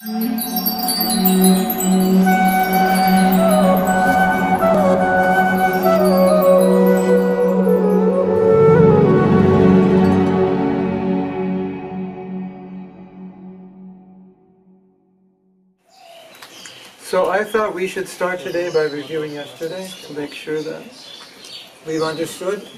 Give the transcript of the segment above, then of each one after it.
So I thought we should start today by reviewing yesterday to make sure that we've understood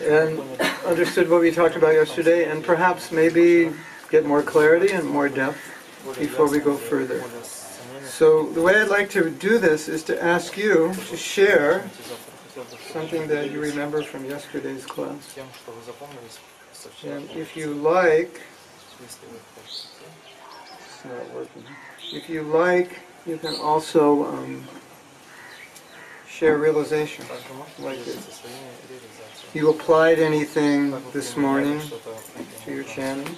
and understood what we talked about yesterday and perhaps maybe get more clarity and more depth before we go further. So the way I'd like to do this is to ask you to share something that you remember from yesterday's class. And if you like, it's not working. If you like, you can also um, share realization like this. You applied anything this morning to your chanting?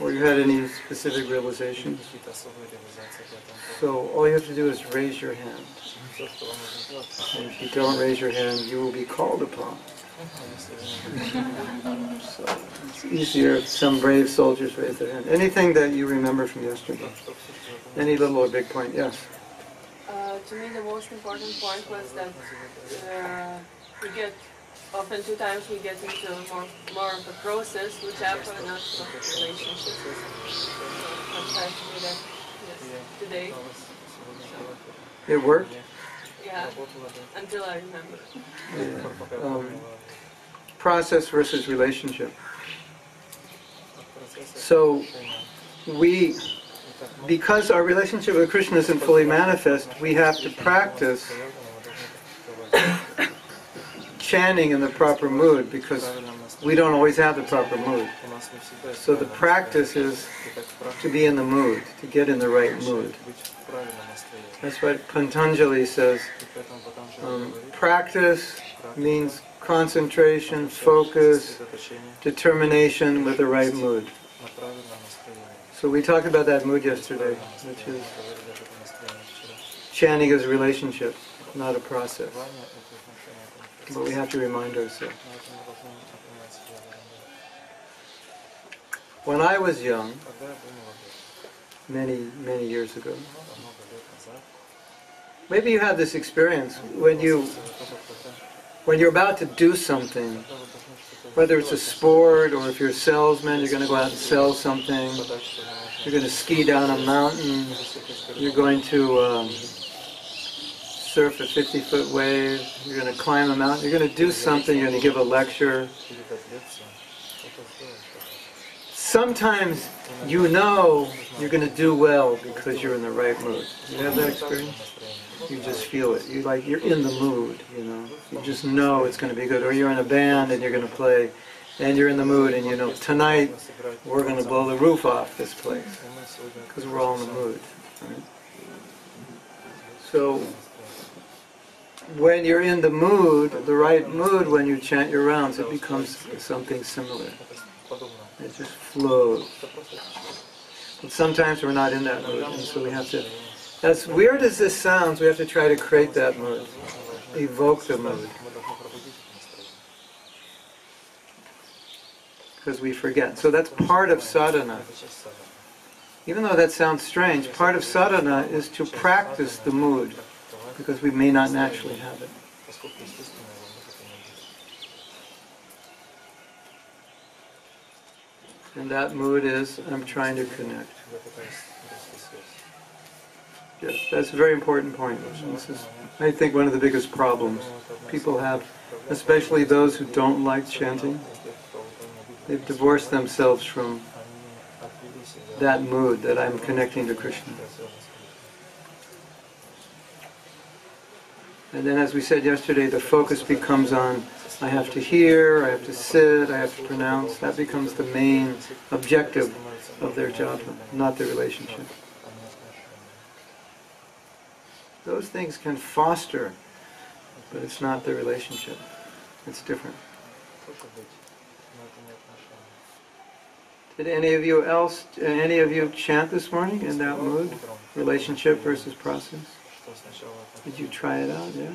or you had any specific realizations? So all you have to do is raise your hand. And if you don't raise your hand, you will be called upon. so it's easier if some brave soldiers raise their hand. Anything that you remember from yesterday? Any little or big point? Yes. Uh, to me, the most important point was that uh, get often two times we get into more more of a process which happens in our relationships. Sometimes we do that yes, today. It worked? Yeah, until I remember. Yeah. Um, process versus relationship. So we, because our relationship with Krishna isn't fully manifest, we have to practice chanting in the proper mood because we don't always have the proper mood. So the practice is to be in the mood, to get in the right mood. That's what Patanjali says. Um, practice means concentration, focus, determination with the right mood. So we talked about that mood yesterday, which is chanting is a relationship, not a process. But we have to remind ourselves. When I was young, many, many years ago, maybe you had this experience when you when you're about to do something, whether it's a sport or if you're a salesman, you're going to go out and sell something, you're going to ski down a mountain, you're going to um, surf a 50 foot wave, you're going to climb a mountain, you're going to do something, you're going to give a lecture. Sometimes you know you're going to do well because you're in the right mood. You have that experience? You just feel it. You like you're in the mood, you know. You just know it's going to be good. Or you're in a band and you're going to play, and you're in the mood, and you know tonight we're going to blow the roof off this place because we're all in the mood. Right? So when you're in the mood, the right mood, when you chant your rounds, it becomes something similar. It just flows. But sometimes we're not in that mood, and so we have to. As weird as this sounds, we have to try to create that mood, evoke the mood, because we forget. So that's part of sadhana. Even though that sounds strange, part of sadhana is to practice the mood, because we may not naturally have it. And that mood is, I'm trying to connect. Yes, that's a very important point. This is, I think, one of the biggest problems people have, especially those who don't like chanting. They've divorced themselves from that mood that I'm connecting to Krishna. And then, as we said yesterday, the focus becomes on I have to hear, I have to sit, I have to pronounce. That becomes the main objective of their job, not the relationship. Those things can foster, but it's not the relationship. It's different. Did any of you else, any of you chant this morning in that mood? Relationship versus process? Did you try it out? Yeah.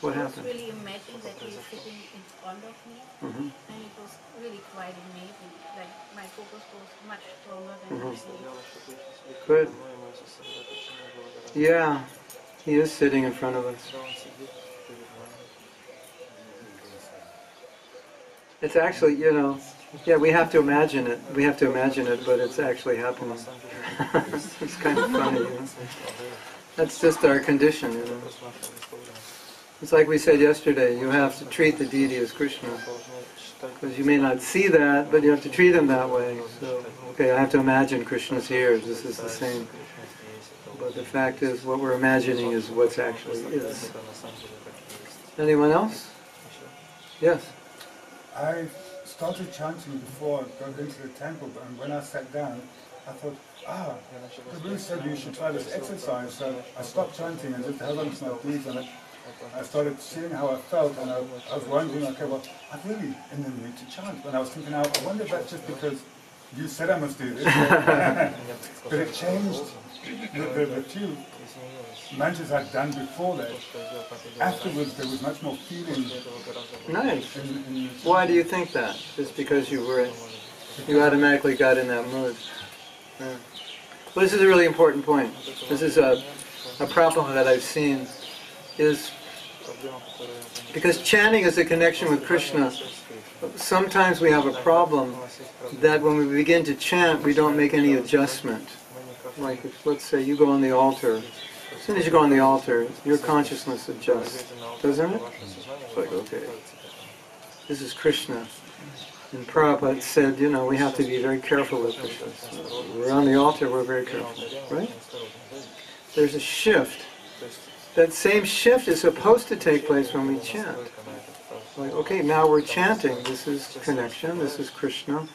What happened? I was really imagined that he was sitting in front of me, mm -hmm. and it was really quite amazing. Like my focus was much stronger than mm -hmm. Good. Yeah, he is sitting in front of us. It's actually, you know, yeah, we have to imagine it. We have to imagine it, but it's actually happening. it's kind of funny. You know? That's just our condition, you know. It's like we said yesterday, you have to treat the deity as Krishna. Because you may not see that, but you have to treat him that way. So, okay, I have to imagine Krishna's here, this is the same. But the fact is, what we're imagining is what's actually is. Anyone else? Yes? I started chanting before I got into the temple, and when I sat down, I thought, ah, Kabir said you should try this exercise. So I stopped chanting and if the heavens not pleased, and I, I started seeing how I felt, and I, I was wondering, okay, well, I'm really in the mood to chant. And I was thinking, I wonder if that's just because you said I must do this. but it changed the, the, the two mantras I'd done before that. Afterwards, there was much more feeling. Nice. In, in Why do you think that? Just because you were, you automatically got in that mood. Yeah. Well, this is a really important point. This is a, a problem that I've seen is because chanting is a connection with Krishna. Sometimes we have a problem that when we begin to chant, we don't make any adjustment. Like, if, let's say you go on the altar. As soon as you go on the altar, your consciousness adjusts, doesn't it? It's like, okay, this is Krishna. And Prabhupada said, you know, we have to be very careful with this. We're on the altar, we're very careful. Right? There's a shift. That same shift is supposed to take place when we chant. Like, okay, now we're chanting. This is connection. This is Krishna.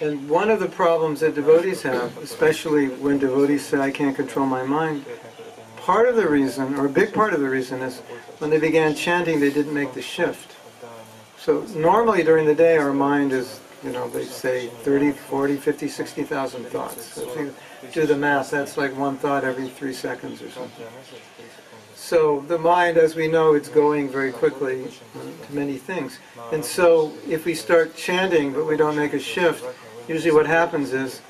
And one of the problems that devotees have, especially when devotees say, I can't control my mind, part of the reason, or a big part of the reason, is when they began chanting, they didn't make the shift. So normally during the day, our mind is, you know, they say 30, 40, 50, 60,000 thoughts. So if you do the math, that's like one thought every three seconds or something. So the mind, as we know, it's going very quickly uh, to many things. And so if we start chanting but we don't make a shift, usually what happens is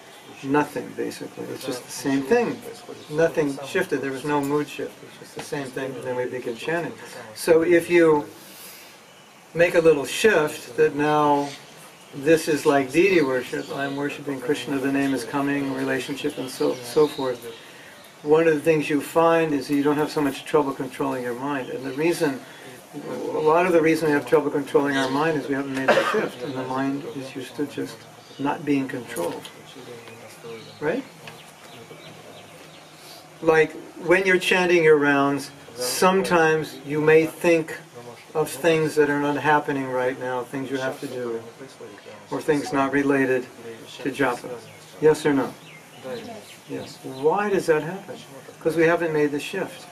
nothing, basically. It's just the same thing. Nothing shifted. There was no mood shift. It's just the same thing, and then we begin chanting. So if you make a little shift that now this is like deity worship, I'm worshiping Krishna, the name is coming, relationship, and so, so forth. One of the things you find is you don't have so much trouble controlling your mind. And the reason, a lot of the reason we have trouble controlling our mind is we haven't made the shift, and the mind is used to just not being controlled. Right? Like when you're chanting your rounds, sometimes you may think of things that are not happening right now, things you have to do, or things not related to japa. Yes or no? Yes. Why does that happen? Because we haven't made the shift.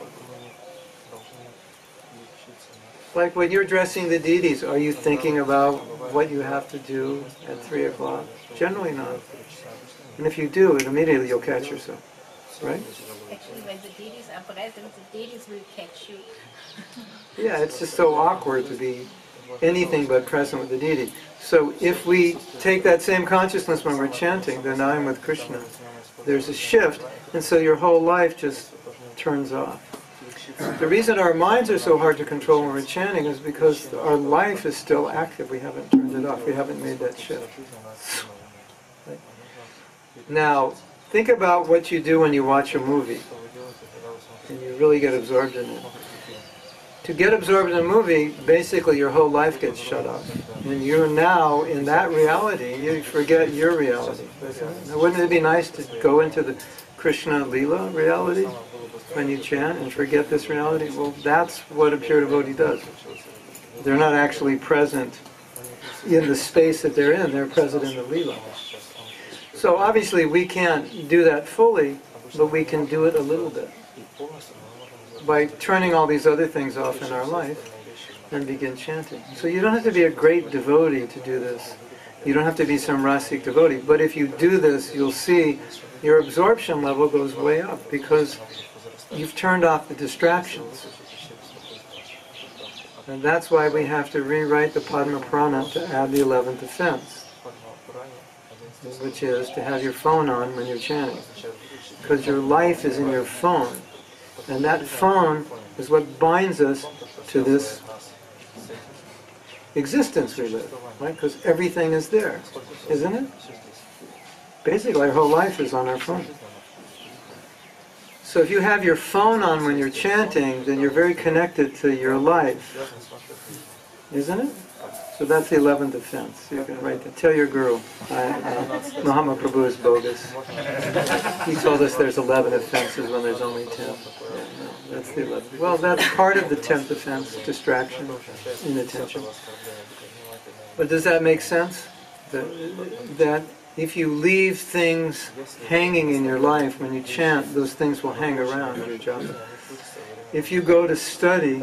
Like when you're dressing the deities, are you thinking about what you have to do at 3 o'clock? Generally not. And if you do, immediately you'll catch yourself. Right? Actually, when the deities are present, the deities will catch you. Yeah, it's just so awkward to be anything but present with the deity. So if we take that same consciousness when we're chanting, then I'm with Krishna, there's a shift, and so your whole life just turns off. The reason our minds are so hard to control when we're chanting is because our life is still active. We haven't turned it off. We haven't made that shift. Now, think about what you do when you watch a movie and you really get absorbed in it. To get absorbed in a movie, basically your whole life gets shut off. And you're now in that reality, you forget your reality. Wouldn't it be nice to go into the Krishna Lila reality when you chant and forget this reality? Well, that's what a pure devotee does. They're not actually present in the space that they're in, they're present in the Lila. So obviously we can't do that fully, but we can do it a little bit by turning all these other things off in our life and begin chanting. So you don't have to be a great devotee to do this. You don't have to be some rasic devotee. But if you do this, you'll see your absorption level goes way up because you've turned off the distractions. And that's why we have to rewrite the Padma Purana to add the 11th offense. which is to have your phone on when you're chanting. Because your life is in your phone. And that phone is what binds us to this existence we live, right? Because everything is there, isn't it? Basically, our whole life is on our phone. So if you have your phone on when you're chanting, then you're very connected to your life, isn't it? So that's the 11th offense. You can write that. Tell your guru, I, uh, Mahatma Prabhu is bogus. He told us there's 11 offenses when there's only 10. Yeah, no, that's the 11th. Well, that's part of the 10th offense, distraction, inattention. But does that make sense? That, that if you leave things hanging in your life when you chant, those things will hang around your. If you go to study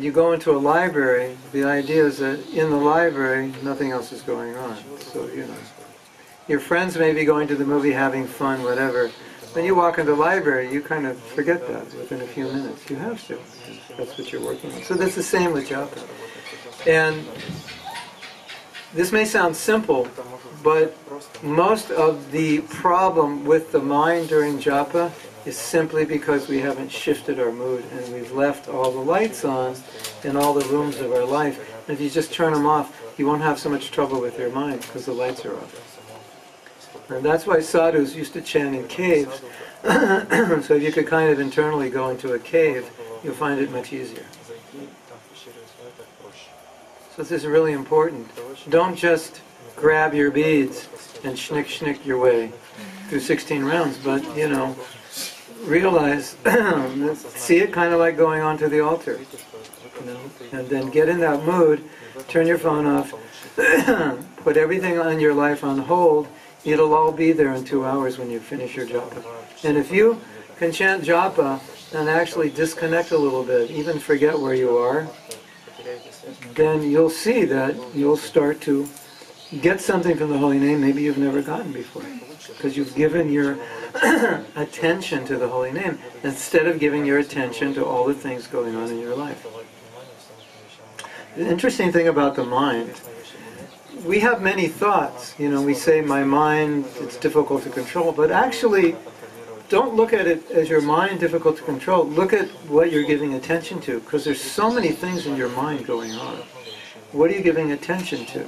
you go into a library, the idea is that in the library nothing else is going on. So you know, your friends may be going to the movie, having fun, whatever. When you walk into the library, you kind of forget that within a few minutes. You have to. That's what you're working on. So that's the same with japa. And this may sound simple, but most of the problem with the mind during japa is simply because we haven't shifted our mood and we've left all the lights on in all the rooms of our life. And if you just turn them off, you won't have so much trouble with your mind because the lights are off. And that's why sadhus used to chant in caves. so if you could kind of internally go into a cave, you'll find it much easier. So this is really important. Don't just grab your beads and schnick schnick your way through 16 rounds, but you know, realize, see it kind of like going onto the altar. You know? And then get in that mood, turn your phone off, put everything on your life on hold. It'll all be there in two hours when you finish your japa. And if you can chant japa and actually disconnect a little bit, even forget where you are, then you'll see that you'll start to get something from the holy name maybe you've never gotten before. Because you've given your attention to the holy name instead of giving your attention to all the things going on in your life. The interesting thing about the mind, we have many thoughts. You know, we say, my mind, it's difficult to control, but actually, don't look at it as your mind difficult to control. Look at what you're giving attention to, because there's so many things in your mind going on. What are you giving attention to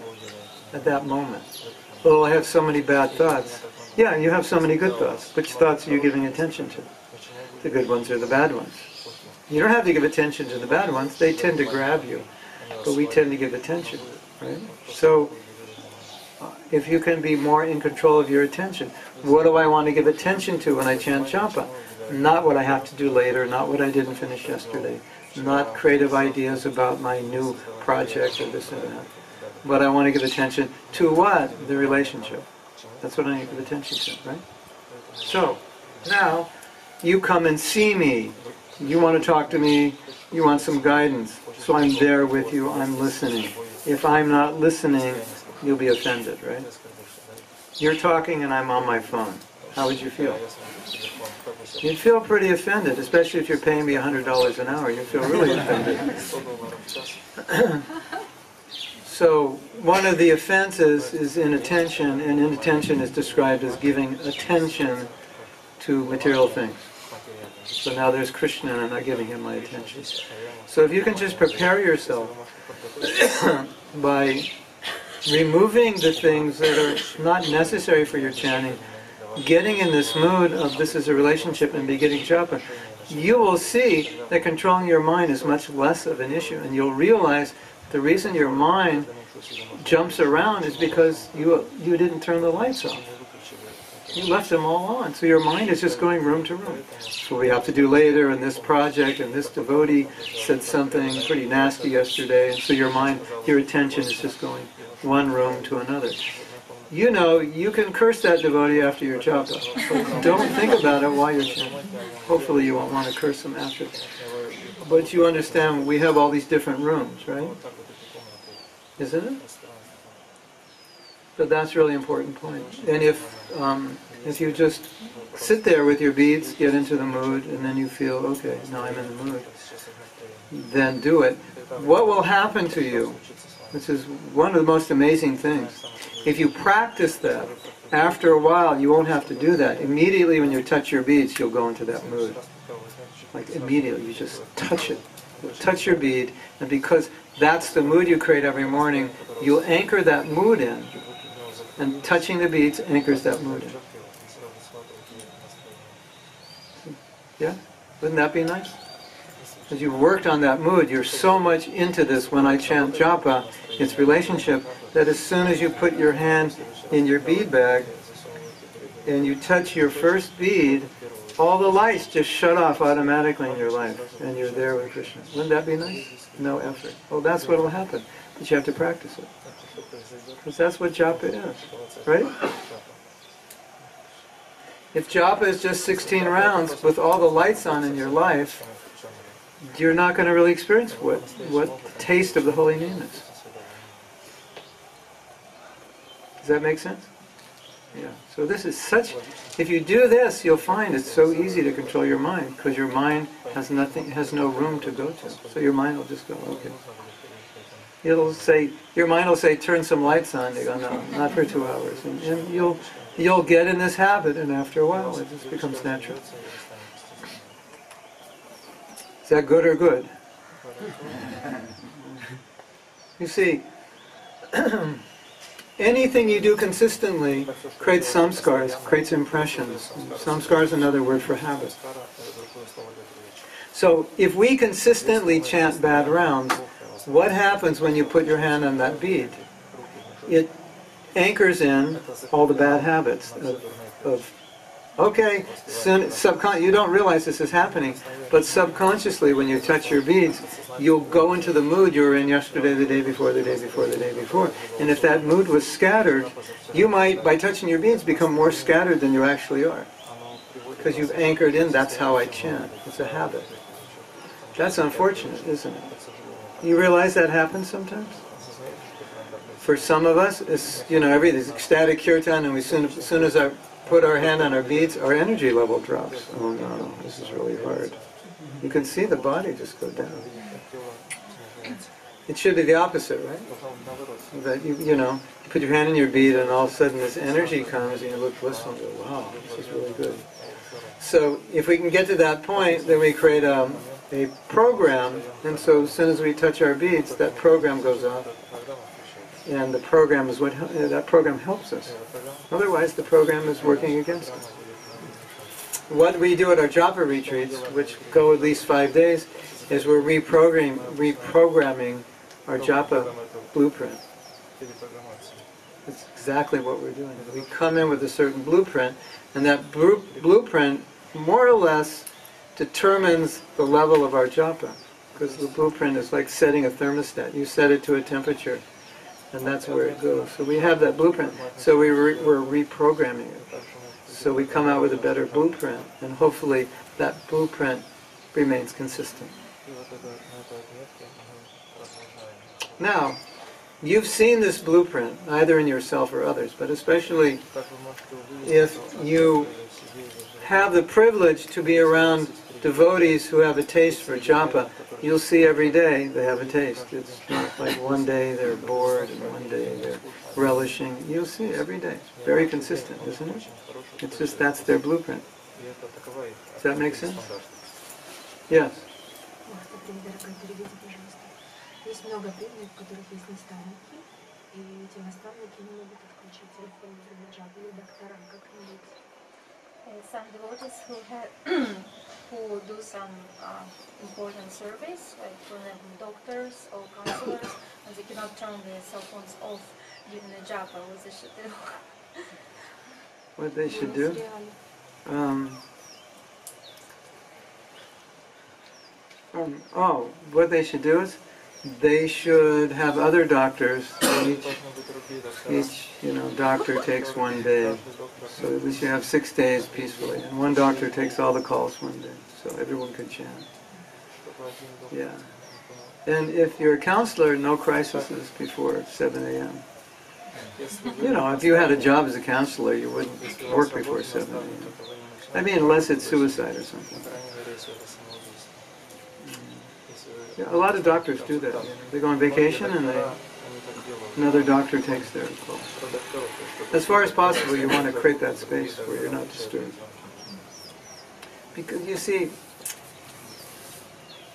at that moment? Oh, I have so many bad thoughts. Yeah, you have so many good thoughts. Which thoughts are you giving attention to? The good ones or the bad ones? You don't have to give attention to the bad ones. They tend to grab you. But we tend to give attention, right? So, uh, if you can be more in control of your attention, what do I want to give attention to when I chant japa? Not what I have to do later, not what I didn't finish yesterday, not creative ideas about my new project or this and that. But I want to give attention to what? The relationship. That's what I need to give attention to, right? So, now, you come and see me. You want to talk to me. You want some guidance. So I'm there with you. I'm listening. If I'm not listening, you'll be offended, right? You're talking and I'm on my phone. How would you feel? You'd feel pretty offended, especially if you're paying me $100 an hour. You'd feel really offended. So one of the offenses is inattention, and inattention is described as giving attention to material things. So now there's Krishna and I'm not giving him my attention. So if you can just prepare yourself by removing the things that are not necessary for your chanting, getting in this mood of this is a relationship and beginning japa, you will see that controlling your mind is much less of an issue and you'll realize the reason your mind jumps around is because you you didn't turn the lights off. You left them all on, so your mind is just going room to room. So we have to do later in this project, and this devotee said something pretty nasty yesterday, and so your mind, your attention is just going one room to another. You know, you can curse that devotee after your japa, don't think about it while you're chanting. Hopefully you won't want to curse him after. But you understand, we have all these different rooms, right? Isn't it? So that's a really important point. And if um, if you just sit there with your beads, get into the mood, and then you feel, okay, now I'm in the mood, then do it. What will happen to you, This is one of the most amazing things, if you practice that, after a while you won't have to do that. Immediately when you touch your beads, you'll go into that mood. Like immediately, you just touch it. Touch your bead, and because that's the mood you create every morning, you'll anchor that mood in. And touching the beads anchors that mood in. Yeah? Wouldn't that be nice? Because you've worked on that mood, you're so much into this when I chant japa, its relationship, that as soon as you put your hand in your bead bag and you touch your first bead, all the lights just shut off automatically in your life and you're there with Krishna. Wouldn't that be nice? No effort. Well, that's what will happen, but you have to practice it. Because that's what japa is, right? If japa is just 16 rounds with all the lights on in your life, you're not going to really experience what, what the taste of the holy name is. Does that make sense? Yeah. So this is such, if you do this, you'll find it's so easy to control your mind because your mind has nothing, has no room to go to. So your mind will just go, okay. It'll say, your mind will say, turn some lights on. You go, no, not for two hours. And, and you'll, you'll get in this habit and after a while it just becomes natural. Is that good or good? You see, anything you do consistently creates samskars, creates impressions. Samskar is another word for habit. So if we consistently chant bad rounds, what happens when you put your hand on that bead? It anchors in all the bad habits of, of okay, subcon- you don't realize this is happening, but subconsciously when you touch your beads, you'll go into the mood you were in yesterday, the day before, the day before, the day before. And if that mood was scattered, you might, by touching your beads, become more scattered than you actually are. Because you've anchored in, that's how I chant. It's a habit. That's unfortunate, isn't it? You realize that happens sometimes? For some of us, it's, you know, everything's ecstatic kirtan, and we soon, as soon as I put our hand on our beads, our energy level drops. Oh no, this is really hard. You can see the body just go down. It should be the opposite, right? That you, you know, you put your hand in your bead and all of a sudden this energy comes and you look blissful and go, wow, this is really good. So if we can get to that point, then we create a, a program, and so as soon as we touch our beads, that program goes off. And the program is what, uh, that program helps us. Otherwise, the program is working against us. What we do at our japa retreats, which go at least five days, is we're reprogramming, reprogramming our japa blueprint. That's exactly what we're doing. We come in with a certain blueprint, and that blueprint more or less determines the level of our japa. Because the blueprint is like setting a thermostat. You set it to a temperature, and that's where it goes. So we have that blueprint. So we re- we're reprogramming it. So we come out with a better blueprint, and hopefully that blueprint remains consistent. Now, you've seen this blueprint, either in yourself or others, but especially if you have the privilege to be around devotees who have a taste for japa, you'll see every day they have a taste. It's not like one day they're bored and one day they're relishing. You'll see every day. Very consistent, isn't it? It's just that's their blueprint. Does that make sense? Yes. много преданных, у которых есть наставники, и эти наставники не могут отключить телефон во время джапа, или доктора, как им быть? Uh, some devotees who have who do some uh, important service, like for example doctors or counselors, and they cannot turn their cell phones off during the japa. What they should do? What they should do? Um, um, oh, what they should do is they should have other doctors. Each, each you know doctor takes one day, so at least you have six days peacefully, and one doctor takes all the calls one day, so everyone can chant. Yeah. And if you're a counselor, no crises before 7 a.m. You know, if you had a job as a counselor, you wouldn't work before 7 a.m. I mean, unless it's suicide or something. Yeah, a lot of doctors do that. They go on vacation and they, another doctor takes their place. As far as possible, you want to create that space where you're not disturbed. Because you see,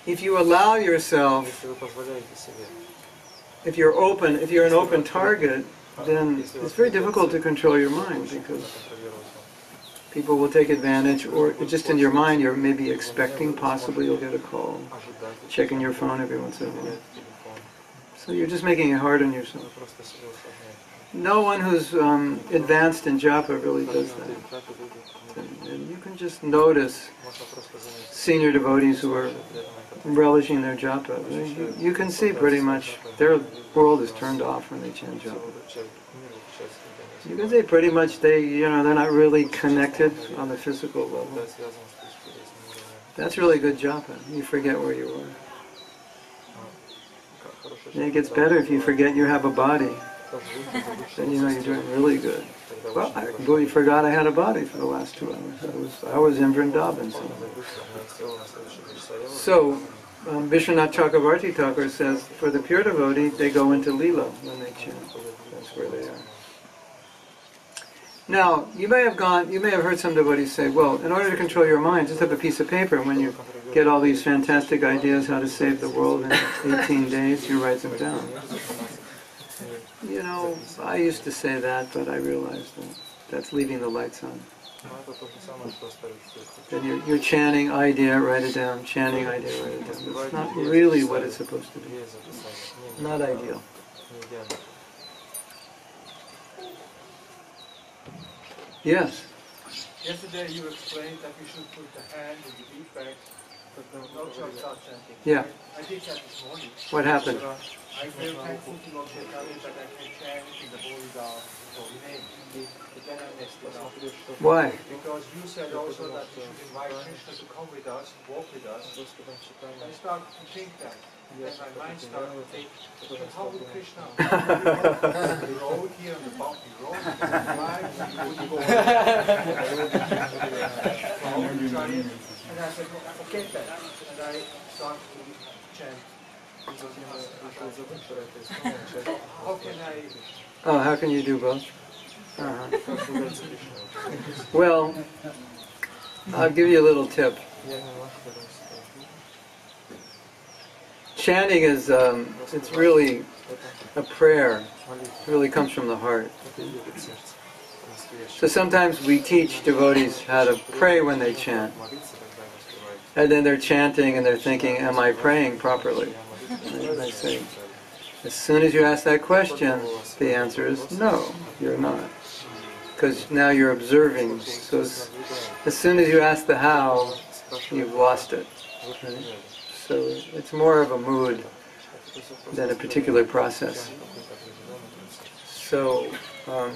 if you allow yourself, if you're open, if you're an open target, then it's very difficult to control your mind because people will take advantage, or just in your mind, you're maybe expecting possibly you'll get a call, checking your phone every once in a while. So you're just making it hard on yourself. No one who's um, advanced in japa really does that. And, you can just notice senior devotees who are relishing their japa. You, you can see pretty much their world is turned off when they chant japa. You can say pretty much they, you know, they're not really connected on the physical level. That's really good japa. You forget where you are. And it gets better if you forget you have a body. then you know you're doing really good. Well, I completely forgot I had a body for the last two hours. I was, I was in Vrindavan. So, so um, Vishwanath Chakravarti Thakur says, for the pure devotee, they go into Lila when they chant. That's where they are. Now, you may have gone, you may have heard some devotees say, well, in order to control your mind, just have a piece of paper. and When you get all these fantastic ideas how to save the world in 18 days, you write them down. You know, I used to say that, but I realized that that's leaving the lights on. Then you're, you're chanting idea, write it down, chanting idea, write it down. It's not really what it's supposed to be. Not ideal. Yes. Yesterday you explained that we should put the hand in the deep bag, but no, no start chanting. Yeah. I did that this morning. What happened? Uh, I feel thankful to Lord Chaitanya that I can chant in the Holy God, Holy Name. But then I messed it up. Why? Because you said also that we should invite Krishna to come with us, walk with us. I started to think that. Then my mind started to think, how would Krishna the road here on the bumpy road? Why would he go? And I said, forget that. And I started to chant. How can I Oh, how can you do both? Uh-huh. Well, I'll give you a little tip. Chanting is, um, it's really a prayer. It really comes from the heart. So sometimes we teach devotees how to pray when they chant. And then they're chanting and they're thinking, am I praying properly? Say, as soon as you ask that question, the answer is no, you're not. Because now you're observing. So as, as soon as you ask the how, you've lost it. Right? So it's more of a mood than a particular process. So, um,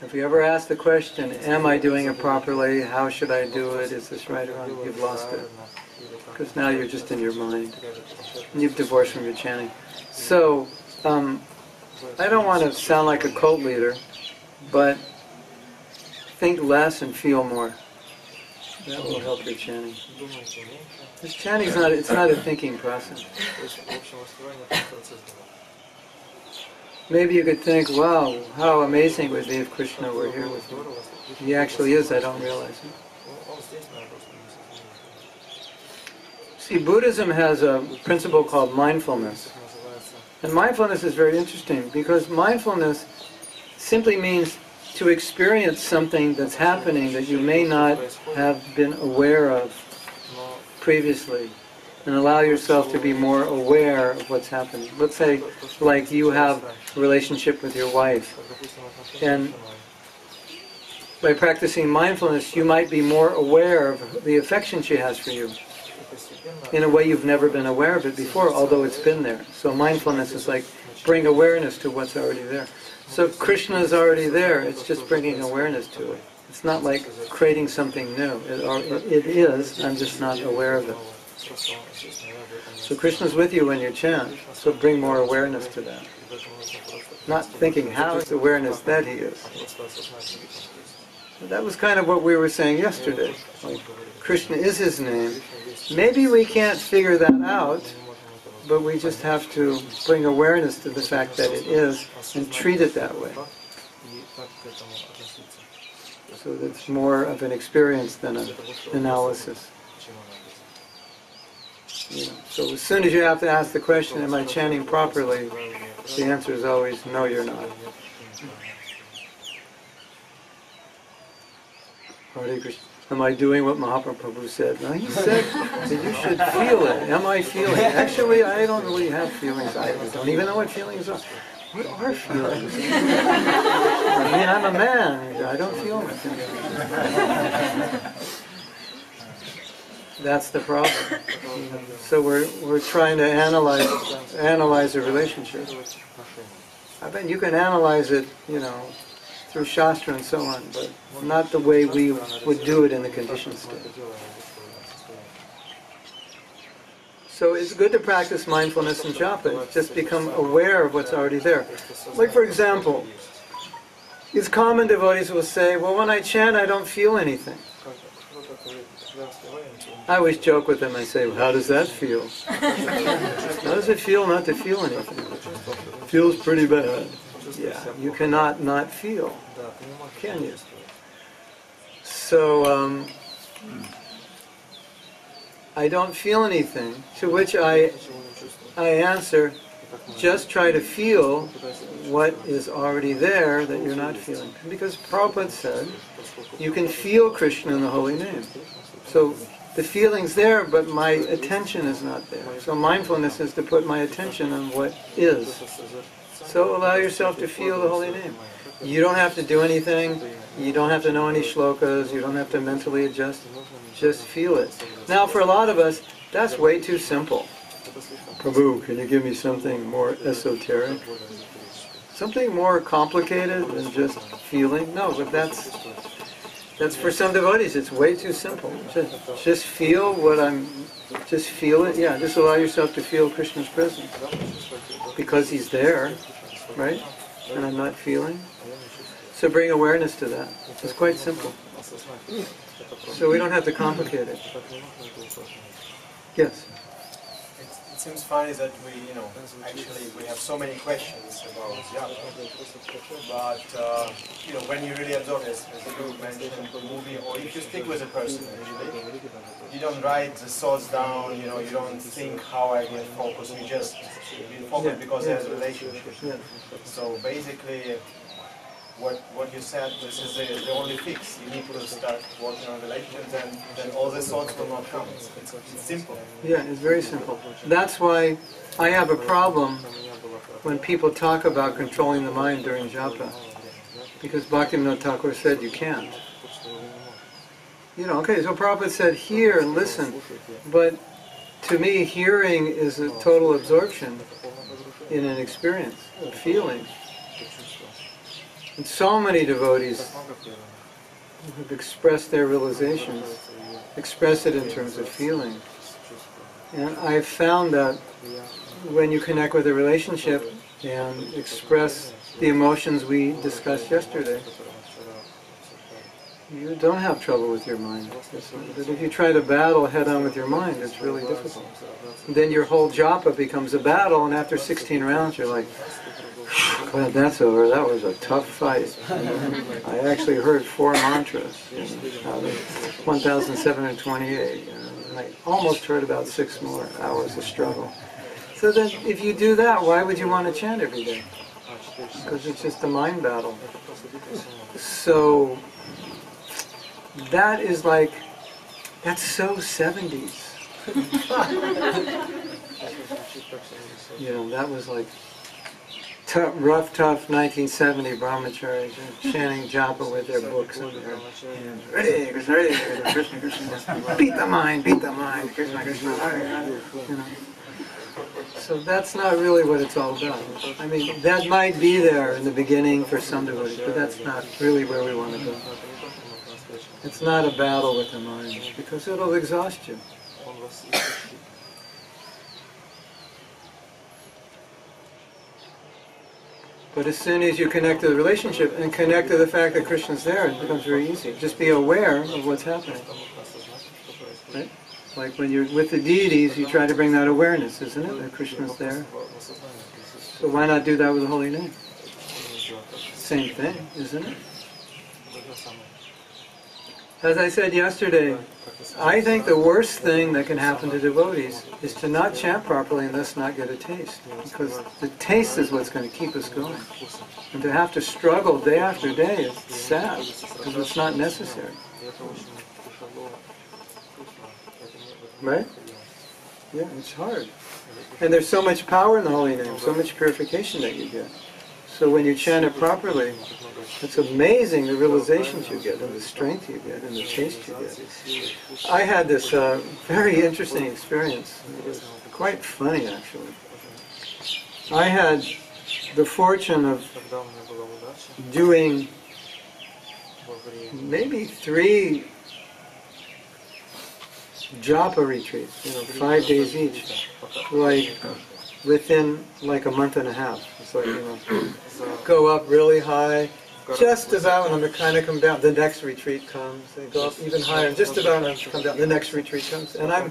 if you ever ask the question, am I doing it properly? How should I do it? Is this right or wrong? You've lost it. Because now you're just in your mind. And you've divorced from your chanting. So, um, I don't want to sound like a cult leader, but think less and feel more. That will help your chanting. This chanting is not, it's not a thinking process. Maybe you could think, wow, how amazing it would be if Krishna were here with me. He actually is, I don't realize it. See, Buddhism has a principle called mindfulness. And mindfulness is very interesting because mindfulness simply means to experience something that's happening that you may not have been aware of previously and allow yourself to be more aware of what's happening. Let's say, like you have a relationship with your wife, and by practicing mindfulness, you might be more aware of the affection she has for you in a way you've never been aware of it before, although it's been there. So mindfulness is like bring awareness to what's already there. So Krishna is already there, it's just bringing awareness to it. It's not like creating something new. It, it, is, I'm just not aware of it. So Krishna's with you when you chant, so bring more awareness to that. Not thinking how is awareness that he is. That was kind of what we were saying yesterday. Like Krishna is his name. Maybe we can't figure that out but we just have to bring awareness to the fact that it is and treat it that way. So it's more of an experience than an analysis. So as soon as you have to ask the question, am I chanting properly, the answer is always, no, you're not. Hare Krishna. Am I doing what Mahaprabhu said? No, he said that you should feel it. Am I feeling? Actually, I don't really have feelings. I don't even know what feelings are. What are feelings? I mean, I'm a man. I don't feel anything. That's the problem. So we're, we're trying to analyze analyze a relationship. I bet you can analyze it, you know, through Shastra and so on, but not the way we would do it in the conditioned state. So it's good to practice mindfulness and japa. Just become aware of what's already there. Like for example, these common devotees will say, well when I chant I don't feel anything. I always joke with them and say, well, how does that feel? How does it feel not to feel anything? feels pretty bad. Yeah, you cannot not feel, can you? So, um, I don't feel anything, to which I, I answer, just try to feel what is already there that you're not feeling. Because Prabhupada said, you can feel Krishna in the holy name. So the feeling's there, but my attention is not there. So mindfulness is to put my attention on what is. So allow yourself to feel the holy name. You don't have to do anything. You don't have to know any shlokas. You don't have to mentally adjust. Just feel it. Now, for a lot of us, that's way too simple. Prabhu, can you give me something more esoteric? Something more complicated than just feeling? No, but that's that's for some devotees. It's way too simple. Just just feel what I'm. Just feel it. Yeah, just allow yourself to feel Krishna's presence because He's there, right? And I'm not feeling. So bring awareness to that. It's quite simple. So we don't have to complicate it. Yes. Seems funny that we, you know, actually we have so many questions about Japa, but uh, you know, when you really observe, as, as the group mentioned, the movie, or if you stick with a person, actually, you don't write the thoughts down, you know, you don't think how I get focused, you just you focus because there's a relationship. So basically, what what you said, this is the, the only fix. You need to start working on relationships, and then all the thoughts will not come. It's, it's, simple. Yeah, it's very simple. That's why I have a problem when people talk about controlling the mind during japa. Because Bhaktivinoda Thakur said you can't. You know, okay, so Prabhupada said hear and listen, but to me hearing is a total absorption in an experience, a feeling. And so many devotees have expressed their realizations, express it in terms of feeling. And I've found that when you connect with a relationship and express the emotions we discussed yesterday, you don't have trouble with your mind. But if you try to battle head on with your mind, it's really difficult. Then your whole japa becomes a battle, and after 16 rounds, you're like, glad that's over. That was a tough fight. I actually heard four mantras out of 1,728. And I almost heard about six more hours of struggle. So then, if you do that, why would you want to chant every day? Because it's just a mind battle. So that is like, that's so 70s. you know, that was like tough, rough, tough 1970 brahmacharis chanting japa with their books in their hands. Hare, Krishna, Hare, Krishna, Krishna. Beat the mind, beat the mind, Krishna, Krishna, Hare, Hare. You know. So that's not really what it's all about. I mean, that might be there in the beginning for some devotees, but that's not really where we want to go. It's not a battle with the mind, because it'll exhaust you. But as soon as you connect to the relationship and connect to the fact that Krishna's there, it becomes very easy. Just be aware of what's happening. Right? Like when you're with the deities, you try to bring that awareness, isn't it? That Krishna's there. So why not do that with the holy name? Same thing, isn't it? As I said yesterday, I think the worst thing that can happen to devotees is to not chant properly and thus not get a taste. Because the taste is what's going to keep us going. And to have to struggle day after day is sad, because it's not necessary. Right? Yeah, it's hard. And there's so much power in the holy name, so much purification that you get. So when you chant it properly, it's amazing the realizations you get, and the strength you get, and the taste you get. I had this uh, very interesting experience. It was quite funny, actually. I had the fortune of doing maybe three Japa retreats, you know, five days each, like within like a month and a half. Like, you know, go up really high, just about when I'm kind of come down, the next retreat comes, they go up even higher, and just about when I come down, the next retreat comes. And I'm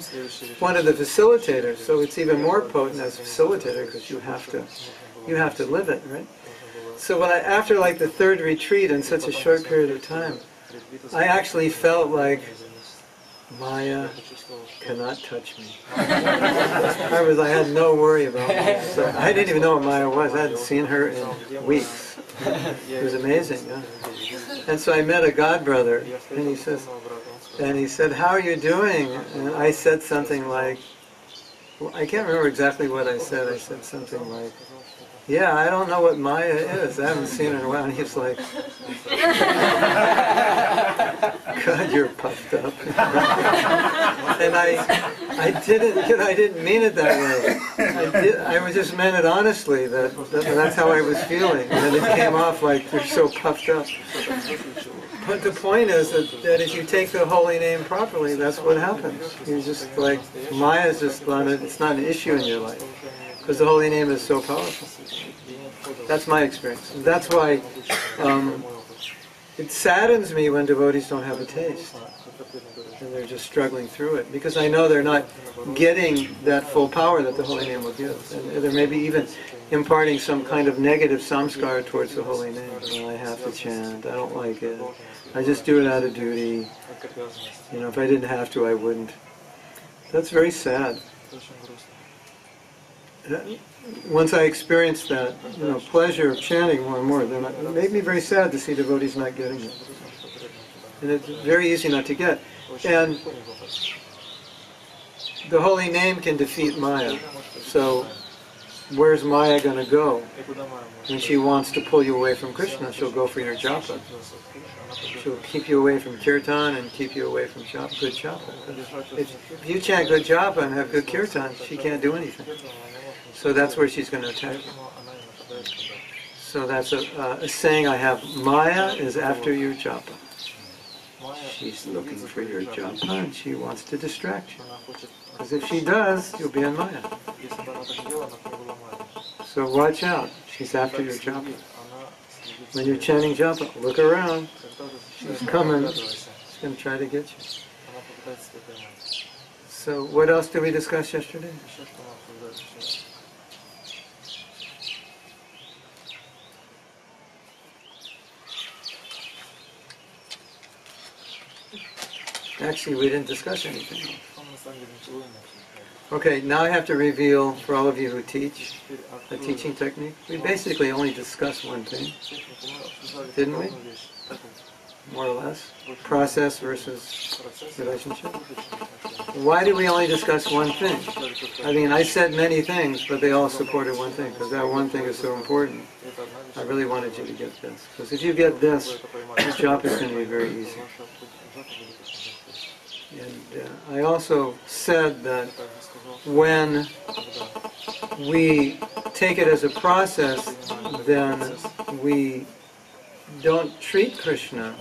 one of the facilitators, so it's even more potent as a facilitator because you have to, you have to live it, right? So when I, after like the third retreat in such a short period of time, I actually felt like Maya cannot touch me. I was, I had no worry about Maya. So I didn't even know what Maya was. I hadn't seen her in weeks. It was amazing. Yeah. And so I met a god brother, and he says, and he said, "How are you doing?" And I said something like, well, I can't remember exactly what I said. I said something like, "Yeah, I don't know what Maya is. I haven't seen her in a while." And he's like, God, you're puffed up. and I, I didn't, you know, I didn't mean it that way. I did, I was just meant it honestly. That, that that's how I was feeling, and it came off like you're so puffed up. But the point is that, that if you take the holy name properly, that's what happens. You're just like Maya's just not. A, it's not an issue in your life because the holy name is so powerful. That's my experience. That's why um, it saddens me when devotees don't have a taste and they're just struggling through it because I know they're not getting that full power that the holy name will give. And there may be even imparting some kind of negative samskar towards the holy name. Well, I have to chant. I don't like it. I just do it out of duty. You know, if I didn't have to, I wouldn't. That's very sad once I experienced that, you know, pleasure of chanting more and more, then it made me very sad to see devotees not getting it. And it's very easy not to get. And the holy name can defeat Maya. So where's Maya going to go? When she wants to pull you away from Krishna, she'll go for your japa. She'll keep you away from kirtan and keep you away from good japa. If you chant good japa and have good kirtan, she can't do anything. So that's where she's going to attack. So that's a, uh, a saying I have. Maya is after your japa. She's looking for your japa and she wants to distract you. Because if she does, you'll be in Maya. So watch out. She's after your japa. When you're chanting japa, look around. She's coming. She's going to try to get you. So what else did we discuss yesterday? Actually, we didn't discuss anything. Okay, now I have to reveal for all of you who teach a teaching technique. We basically only discussed one thing, didn't we? More or less. Process versus relationship. Why do we only discuss one thing? I mean, I said many things, but they all supported one thing, because that one thing is so important. I really wanted you to get this, because if you get this, this job is going to be very easy. And uh, I also said that when we take it as a process, then we don't treat Krishna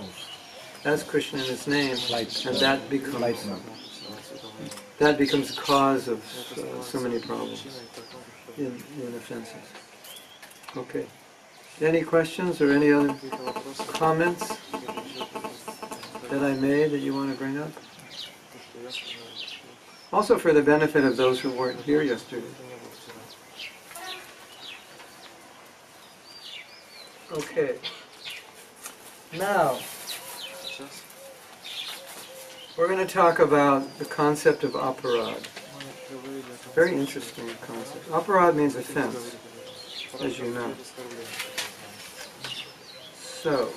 as Krishna in his name, and that becomes that becomes cause of uh, so many problems in, in offenses. Okay. Any questions or any other comments that I made that you want to bring up? Also for the benefit of those who weren't here yesterday. Okay. Now, we're going to talk about the concept of aparad. Very interesting concept. Aparad means offense, as you know. So,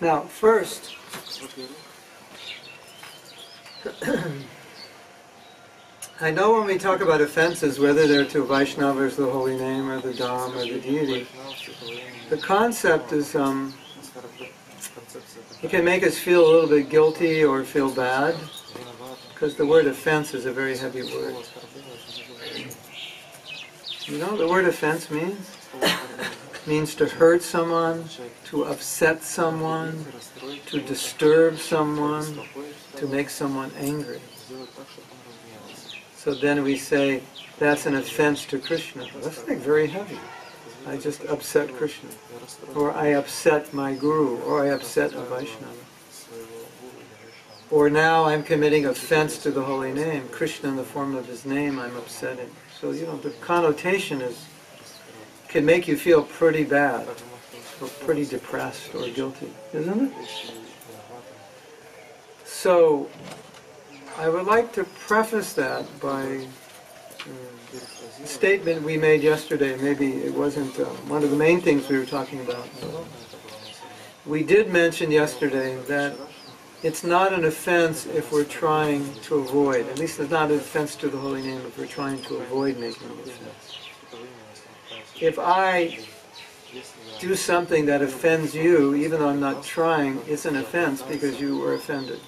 Now, first, I know when we talk about offenses, whether they're to Vaishnavas, the holy name, or the Dham, or the deity, the concept is, um, it can make us feel a little bit guilty or feel bad, because the word offense is a very heavy word. You know what the word offense means? means to hurt someone, to upset someone, to disturb someone, to make someone angry. So then we say, that's an offense to Krishna. That's like very heavy. I just upset Krishna. Or I upset my guru, or I upset a Vaishnava. Or now I'm committing offense to the holy name. Krishna in the form of his name, I'm upsetting. So, you know, the connotation is can make you feel pretty bad, or pretty depressed or guilty, isn't it? So, I would like to preface that by a statement we made yesterday. Maybe it wasn't uh, one of the main things we were talking about. We did mention yesterday that it's not an offense if we're trying to avoid, at least it's not an offense to the holy name if we're trying to avoid making an offense. If I do something that offends you, even though I'm not trying, it's an offense because you were offended.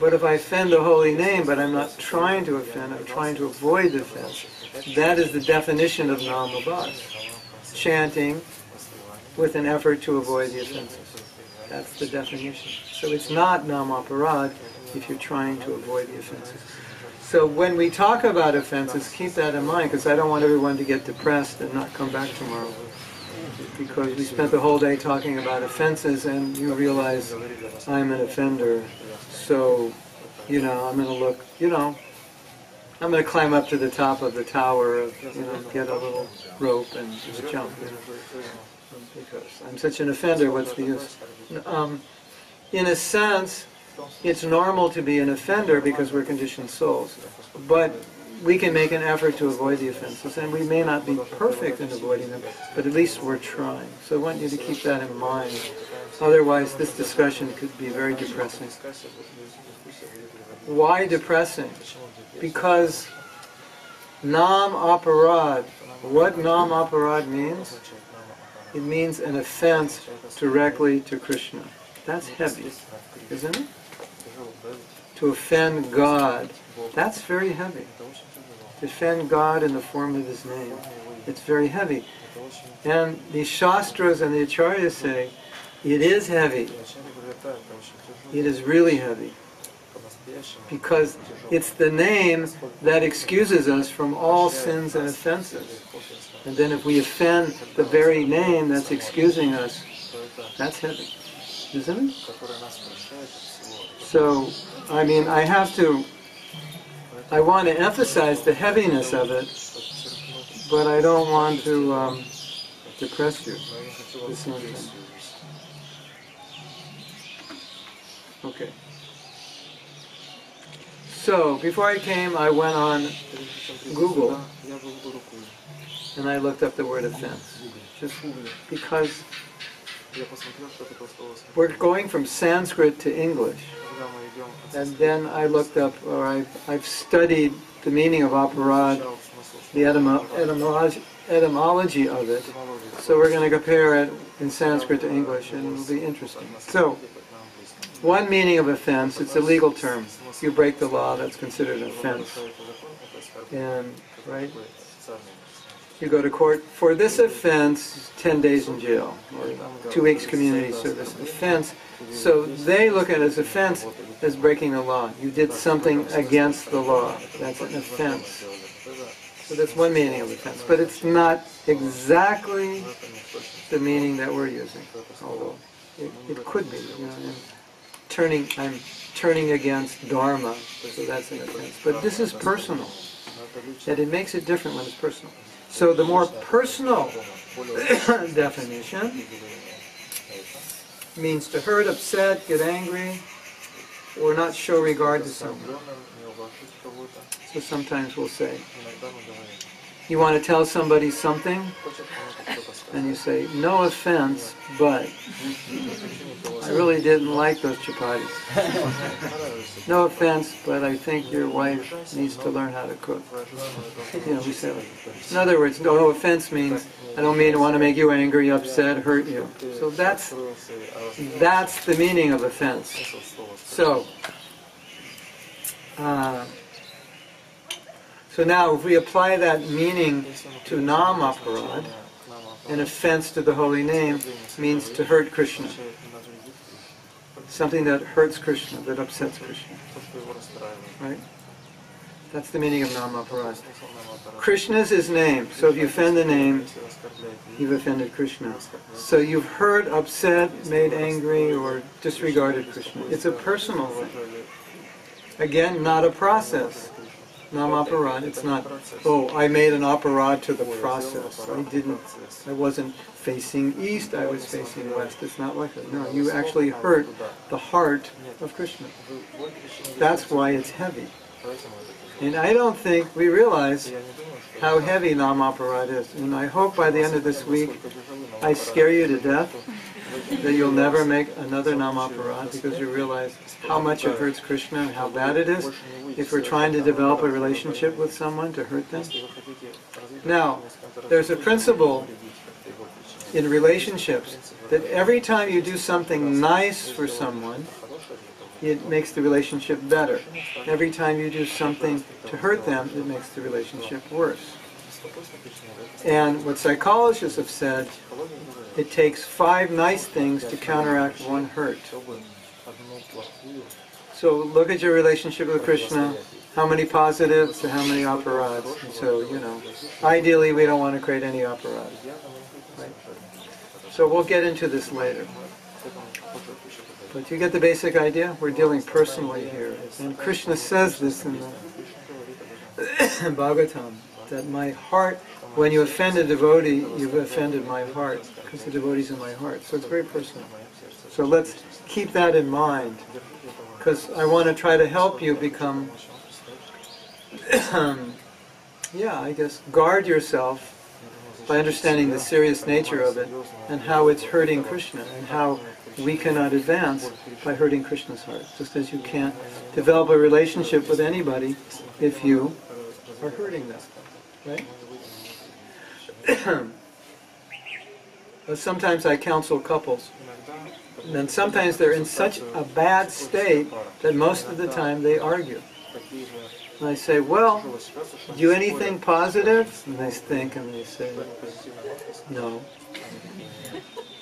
But if I offend the holy name, but I'm not trying to offend, I'm trying to avoid the offense, that is the definition of namabas. Chanting with an effort to avoid the offenses. That's the definition. So it's not namaparad if you're trying to avoid the offenses. So when we talk about offenses, keep that in mind because I don't want everyone to get depressed and not come back tomorrow. Because we spent the whole day talking about offenses and you realize I'm an offender. So, you know, I'm going to look, you know, I'm going to climb up to the top of the tower, you know, get a little rope and just jump. You know, because I'm such an offender, what's the use? Um, in a sense, it's normal to be an offender because we're conditioned souls. But we can make an effort to avoid the offenses, and we may not be perfect in avoiding them, but at least we're trying. So I want you to keep that in mind. Otherwise, this discussion could be very depressing. Why depressing? Because nam aparad, what nam aparad means? It means an offense directly to Krishna. That's heavy, isn't it? To offend God, that's very heavy. To offend God in the form of His name, it's very heavy. And the Shastras and the Acharyas say, it is heavy. It is really heavy. Because it's the name that excuses us from all sins and offenses. And then if we offend the very name that's excusing us, that's heavy, isn't it? So, I mean, I have to, I want to emphasize the heaviness of it, but I don't want to um, depress you. Okay. So, before I came, I went on Google and I looked up the word offense. Just because we're going from Sanskrit to English. And then I looked up, or I've, I've studied the meaning of aparad, the etymology, etymology of it. So we're going to compare it in Sanskrit to English, and it'll be interesting. So, one meaning of offense, it's a legal term. If you break the law, that's considered an offense. And, right? You go to court for this offense, 10 days in jail, or two weeks community service offense. So they look at as offense as breaking the law. You did something against the law. That's an offense. So that's one meaning of offense. But it's not exactly the meaning that we're using, although It, it could be, you know, turning, I'm turning against Dharma, so that's an offense. But this is personal, and it makes it different when it's personal. So the more personal definition means to hurt, upset, get angry, or not show regard to someone. So sometimes we'll say, you want to tell somebody something? And you say, no offense, but I really didn't like those chapatis. No offense, but I think your wife needs to learn how to cook. You know, we say, in other words, no, no offense means I don't mean to want to make you angry, upset, hurt you. So that's that's the meaning of offense. So, uh, so now if we apply that meaning to nam aparad, an offense to the holy name means to hurt Krishna. Something that hurts Krishna, that upsets Krishna. Right? That's the meaning of Namaparad. Krishna's is his name, so if you offend the name, you've offended Krishna. So you've hurt, upset, made angry, or disregarded Krishna. It's a personal thing. Again, not a process. Nam aparad. It's not, oh, I made an aparad to the process. I didn't, I wasn't facing east, I was facing west. It's not like that. No, you actually hurt the heart of Krishna. That's why it's heavy. And I don't think we realize how heavy Nam aparad is. And I hope by the end of this week, I scare you to death that you'll never make another Nam aparad because you realize how much it hurts Krishna and how bad it is if we're trying to develop a relationship with someone to hurt them. Now, there's a principle in relationships that every time you do something nice for someone, it makes the relationship better. Every time you do something to hurt them, it makes the relationship worse. And what psychologists have said, it takes five nice things to counteract one hurt. So look at your relationship with Krishna, how many positives and how many aparads. And so, you know, ideally we don't want to create any aparads. Right? So we'll get into this later. But you get the basic idea? We're dealing personally here. And Krishna says this in the Bhagavatam, that my heart, when you offend a devotee, you've offended my heart, because the devotee's in my heart. So it's very personal. So let's keep that in mind, because I want to try to help you become, yeah, I guess, guard yourself by understanding the serious nature of it and how it's hurting Krishna and how we cannot advance by hurting Krishna's heart. Just as you can't develop a relationship with anybody if you are hurting them, right? sometimes I counsel couples, and sometimes they're in such a bad state that most of the time they argue. And I say, well, do anything positive? And they think and they say, no.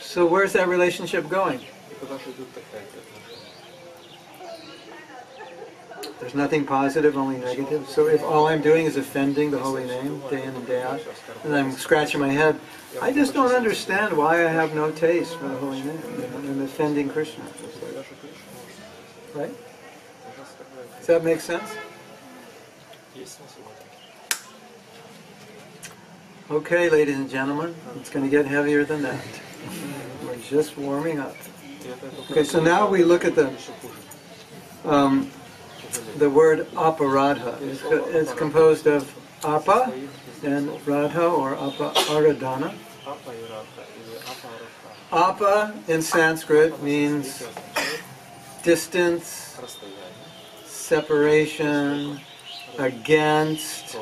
So where's that relationship going? There's nothing positive, only negative. So if all I'm doing is offending the holy name day in and day out, and I'm scratching my head, I just don't understand why I have no taste for the holy name. I'm offending Krishna. Right? Does that make sense? Okay, ladies and gentlemen, it's going to get heavier than that. We're just warming up. Okay, so now we look at the um, the word aparadha. It's, it's composed of apa and radha or apa aradhana. Apa in Sanskrit means distance, separation, against,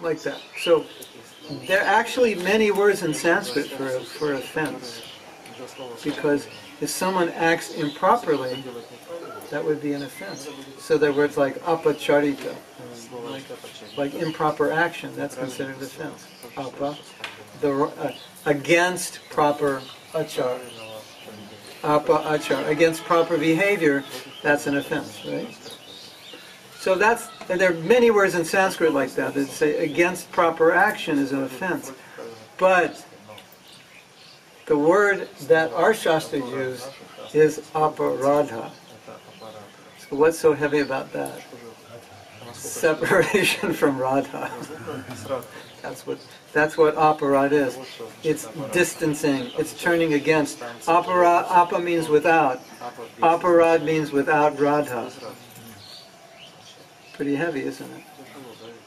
like that. So there are actually many words in Sanskrit for, for offense. Because if someone acts improperly, that would be an offense. So there are words like apacharita, like improper action, that's considered a offense. Apa, the, uh, against proper achar. Apa achar, against proper behavior, that's an offense, right? So that's, and there are many words in Sanskrit like that that say against proper action is an offense. But the word that our Shastra used is aparadha. So what's so heavy about that? separation from Radha. That's what that's what aparat is. It's distancing. It's turning against. Apara apa means without. Aparad means without Radha. Pretty heavy, isn't it?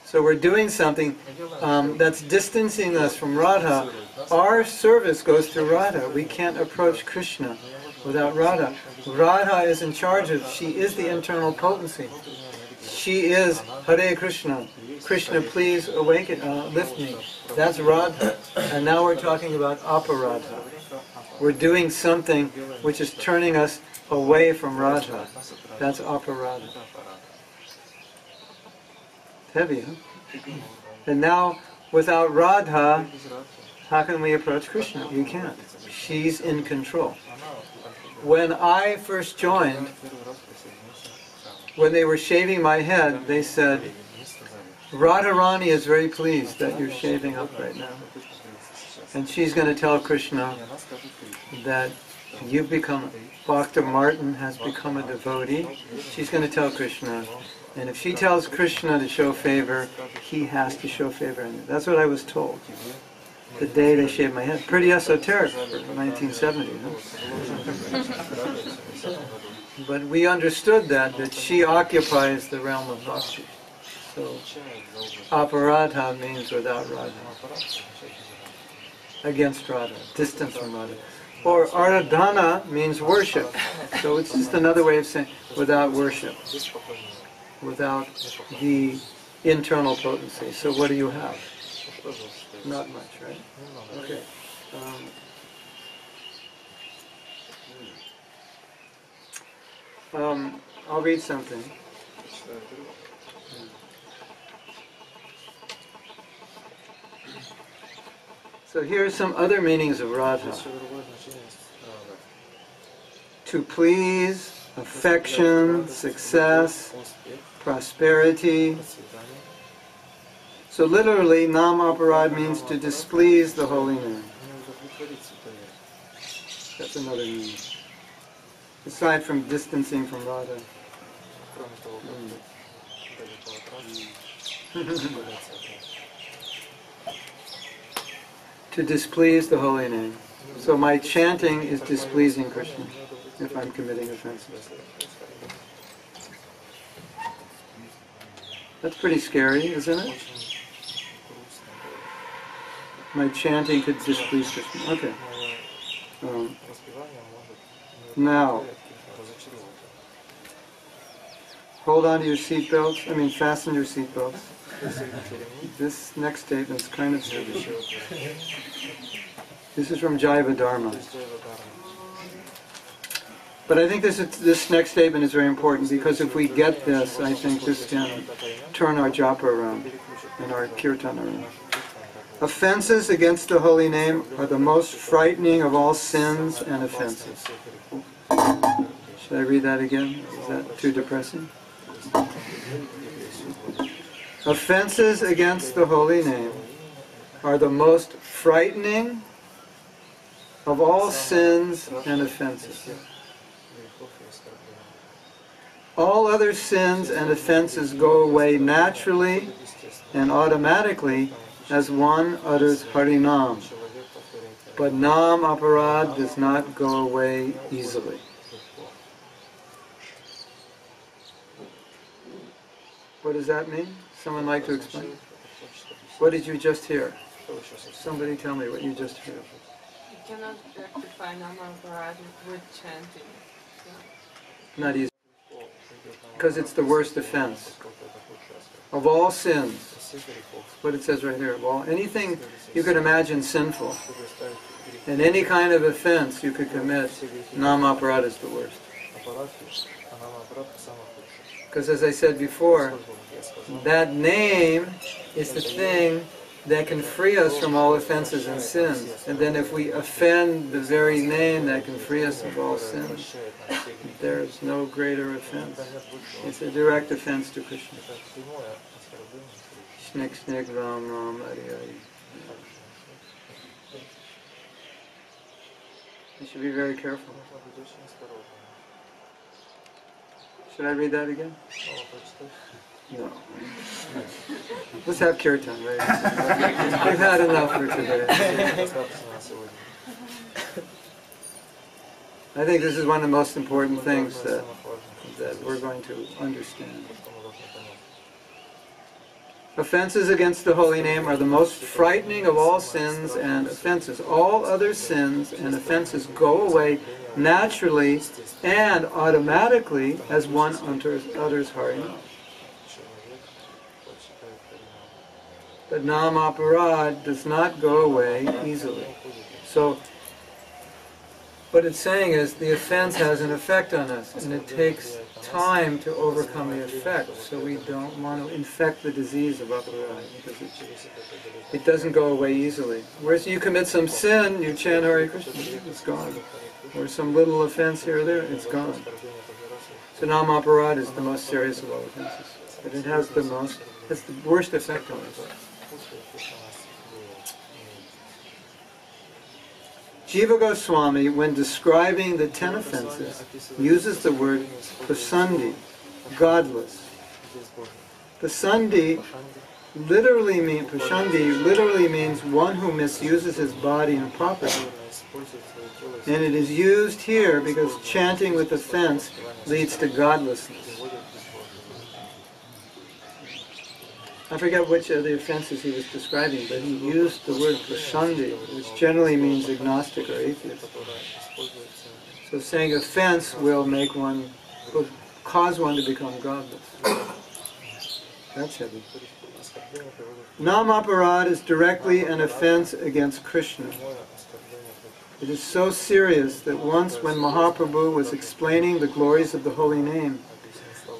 So we're doing something um, that's distancing us from Radha. Our service goes to Radha. We can't approach Krishna without Radha. Radha is in charge of. She is the internal potency. She is Hare Krishna. Krishna, please awaken, uh, lift me. That's Radha. And now we're talking about Aparadha. We're doing something which is turning us away from Radha. That's Aparadha. Heavy, huh? And now, without Radha, how can we approach Krishna? You can't. She's in control. When I first joined, when they were shaving my head, they said, Radharani is very pleased that you're shaving up right now. And she's going to tell Krishna that you've become, Bhakta Martin has become a devotee. She's going to tell Krishna. And if she tells Krishna to show favor, he has to show favor. And that's what I was told. The day they shaved my head. Pretty esoteric for 1970, huh? But we understood that, that she occupies the realm of bhakti. So, aparadha means without Radha. Against Radha, distance from Radha. Or aradhana means worship. So it's just another way of saying without worship. Without the internal potency. So what do you have? Not much, right? Okay. Um, Um, I'll read something. So here are some other meanings of Radha. To please, affection, success, prosperity. So literally, Nam Aparad means to displease the holy name. That's another meaning aside from distancing from Radha. to displease the holy name. So my chanting is displeasing Krishna if I'm committing offenses. That's pretty scary, isn't it? My chanting could displease Krishna. Okay. Um, now, Hold on to your seatbelts. I mean, fasten your seatbelts. This next statement is kind of... This is from Jaiva Dharma. But I think this, is, this next statement is very important because if we get this, I think this can turn our japa around and our kirtan around. Offenses against the holy name are the most frightening of all sins and offenses. Should I read that again? Is that too depressing? Offenses against the holy name are the most frightening of all sins and offenses. All other sins and offenses go away naturally and automatically as one utters Harinam. But Nam Aparad does not go away easily. What does that mean? Someone like to explain? What did you just hear? Somebody tell me what you just heard. You cannot rectify Namaparad with chanting. Not easy. Because it's the worst offense. Of all sins, what it says right here, of all anything you can imagine sinful, and any kind of offense you could commit, Namaparad is the worst. Because as I said before, that name is the thing that can free us from all offenses and sins. And then if we offend the very name that can free us of all sins, there is no greater offense. It's a direct offense to Krishna. Snik snik ram ram You should be very careful. Should I read that again? No. Let's have kirtan, right? We've had enough for today. I think this is one of the most important things that, that we're going to understand. Offenses against the holy name are the most frightening of all sins and offenses. All other sins and offenses go away naturally and automatically as one utters, Hari Nam. the nam aparad does not go away easily. So, what it's saying is the offense has an effect on us, and it takes time to overcome the effect, so we don't want to infect the disease of aparad, because it, it doesn't go away easily. Whereas you commit some sin, you chant Hare Krishna, it's gone. Or some little offense here or there, it's gone. So nam aparad is the most serious of all offenses, but it has the most, it's the worst effect on us. Jiva Goswami, when describing the ten offenses, uses the word pasandi, godless. Pasandi literally literally means one who misuses his body and property. And it is used here because chanting with offense leads to godlessness. I forget which of the offenses he was describing, but he used the word pashandi, which generally means agnostic or atheist. So saying offense will make one, will cause one to become godless. That's heavy. Nam aparad is directly an offense against Krishna. It is so serious that once when Mahaprabhu was explaining the glories of the holy name,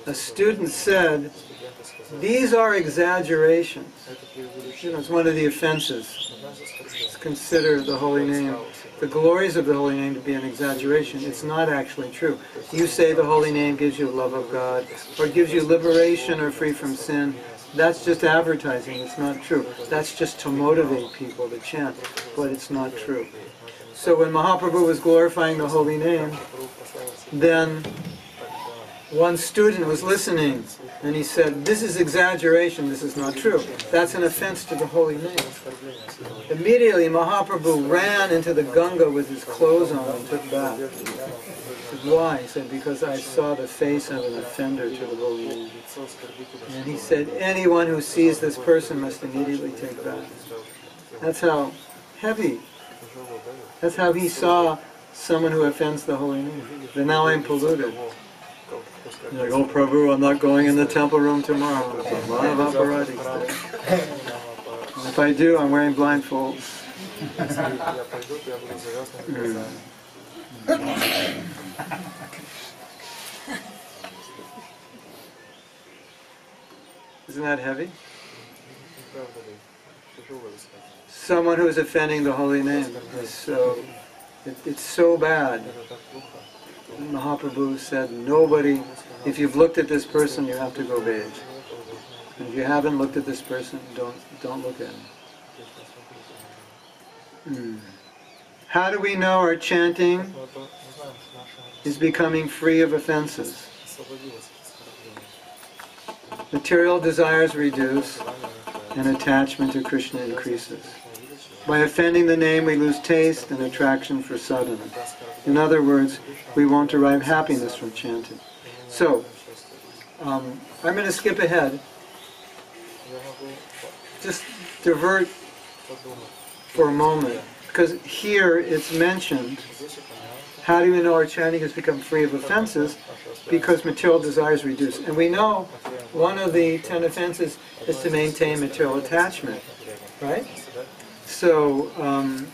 a student said, these are exaggerations. You know, it's one of the offenses. Consider the holy name, the glories of the holy name to be an exaggeration. It's not actually true. You say the holy name gives you love of God, or gives you liberation or free from sin. That's just advertising. It's not true. That's just to motivate people to chant, but it's not true. So when Mahaprabhu was glorifying the holy name, then one student was listening and he said, This is exaggeration, this is not true. That's an offense to the holy name. Immediately Mahaprabhu ran into the Ganga with his clothes on and took bath. Why? He said, Because I saw the face of an offender to the holy name. And he said, Anyone who sees this person must immediately take bath. That's how heavy. That's how he saw someone who offends the holy name. Then now I'm polluted. Oh Prabhu, I'm not going in the temple room tomorrow. There's a lot of operettas there. If I do, I'm wearing blindfolds. Isn't that heavy? Someone who's offending the holy name is so, it, it's so bad. Mahaprabhu said nobody if you've looked at this person, you have to go bathe. And if you haven't looked at this person, don't, don't look at him. Mm. How do we know our chanting is becoming free of offenses? Material desires reduce and attachment to Krishna increases. By offending the name, we lose taste and attraction for sadhana. In other words, we won't derive happiness from chanting. So, um, I'm going to skip ahead. Just divert for a moment, because here it's mentioned, how do we know our chanting has become free of offenses? Because material desires reduce. And we know one of the ten offenses is to maintain material attachment, right? So, um,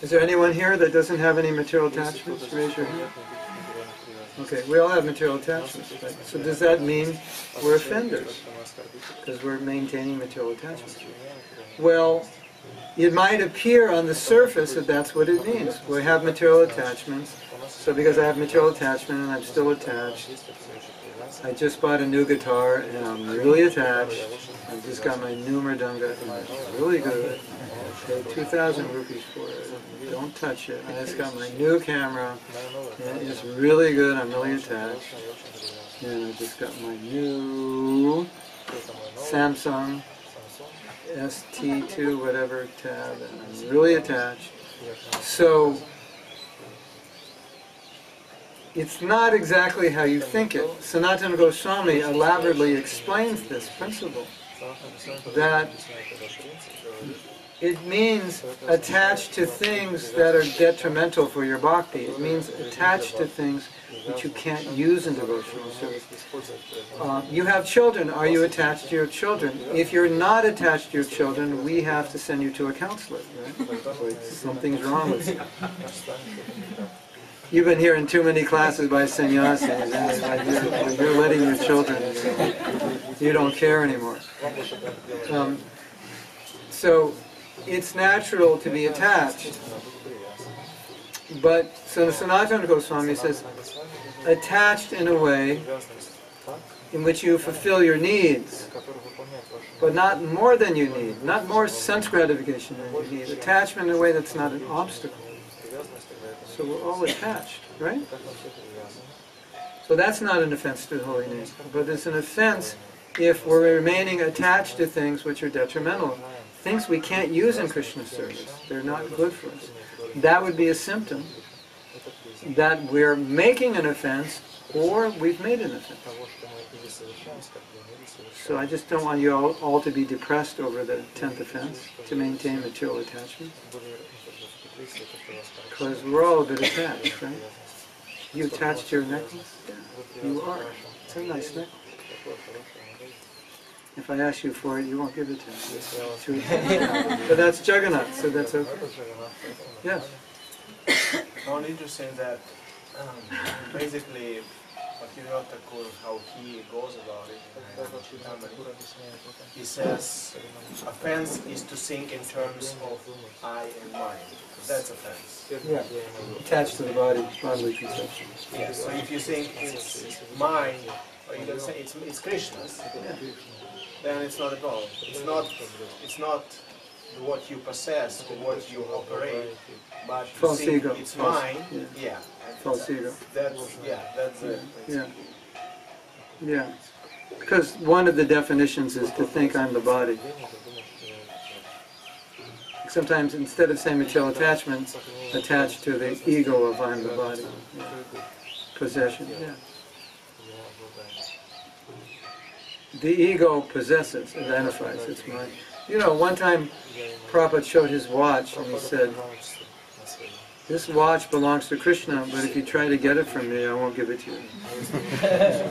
is there anyone here that doesn't have any material attachments? Raise your hand. Okay, we all have material attachments, right? So does that mean we're offenders? Because we're maintaining material attachments. Well, it might appear on the surface that that's what it means. We have material attachments. So because I have material attachment and I'm still attached, I just bought a new guitar and I'm really attached. I just got my new mridanga and it's really good. I paid 2,000 rupees for it. Don't touch it. I just got my new camera. It's really good. I'm really attached. And I just got my new Samsung ST2 whatever tab, and I'm really attached. So it's not exactly how you think it. Sanatana Goswami elaborately explains this principle that it means attached to things that are detrimental for your bhakti. It means attached to things that you can't use in devotional service. Uh, you have children. Are you attached to your children? If you're not attached to your children, we have to send you to a counselor. Something's wrong with you. You've been hearing too many classes by sannyasis, you're letting your children, you don't care anymore. Um, so it's natural to be attached. But so Sanatana Goswami says, attached in a way in which you fulfill your needs, but not more than you need, not more sense gratification than you need. Attachment in a way that's not an obstacle. So we're all attached, right? So that's not an offense to the holy name, but it's an offense if we're remaining attached to things which are detrimental, things we can't use in Krishna service. They're not good for us. That would be a symptom that we're making an offense or we've made an offense. So I just don't want you all, all to be depressed over the tenth offense, to maintain material attachment. Because we're all a bit attached, right? You attached to your necklace? Yeah, you are. It's a nice necklace. If I ask you for it, you won't give it to me. But that's Jagannath, so that's okay. Yeah. Found interesting that um, basically Bhaktivinoda Thakur, how he goes about it, in Harmony, he says offense is to think in terms of I and mine. That's offense. Yeah. Attached to the body, bodily conception. Yeah. So if you think it's mine, or you can say it's, it's Krishna's, then it's not at all. It's not. It's not what you possess or what you operate, but you ego. it's mine. yeah. Yeah. False ego. That's yeah. That's it. Yeah. Yeah. Because one of the definitions is to think I'm the body. Sometimes instead of saying material attachment, attached to the ego of I'm the body. Yeah. Possession, yeah. The ego possesses, identifies, it's mine. You know, one time Prabhupada showed his watch and he said, this watch belongs to Krishna, but if you try to get it from me, I won't give it to you.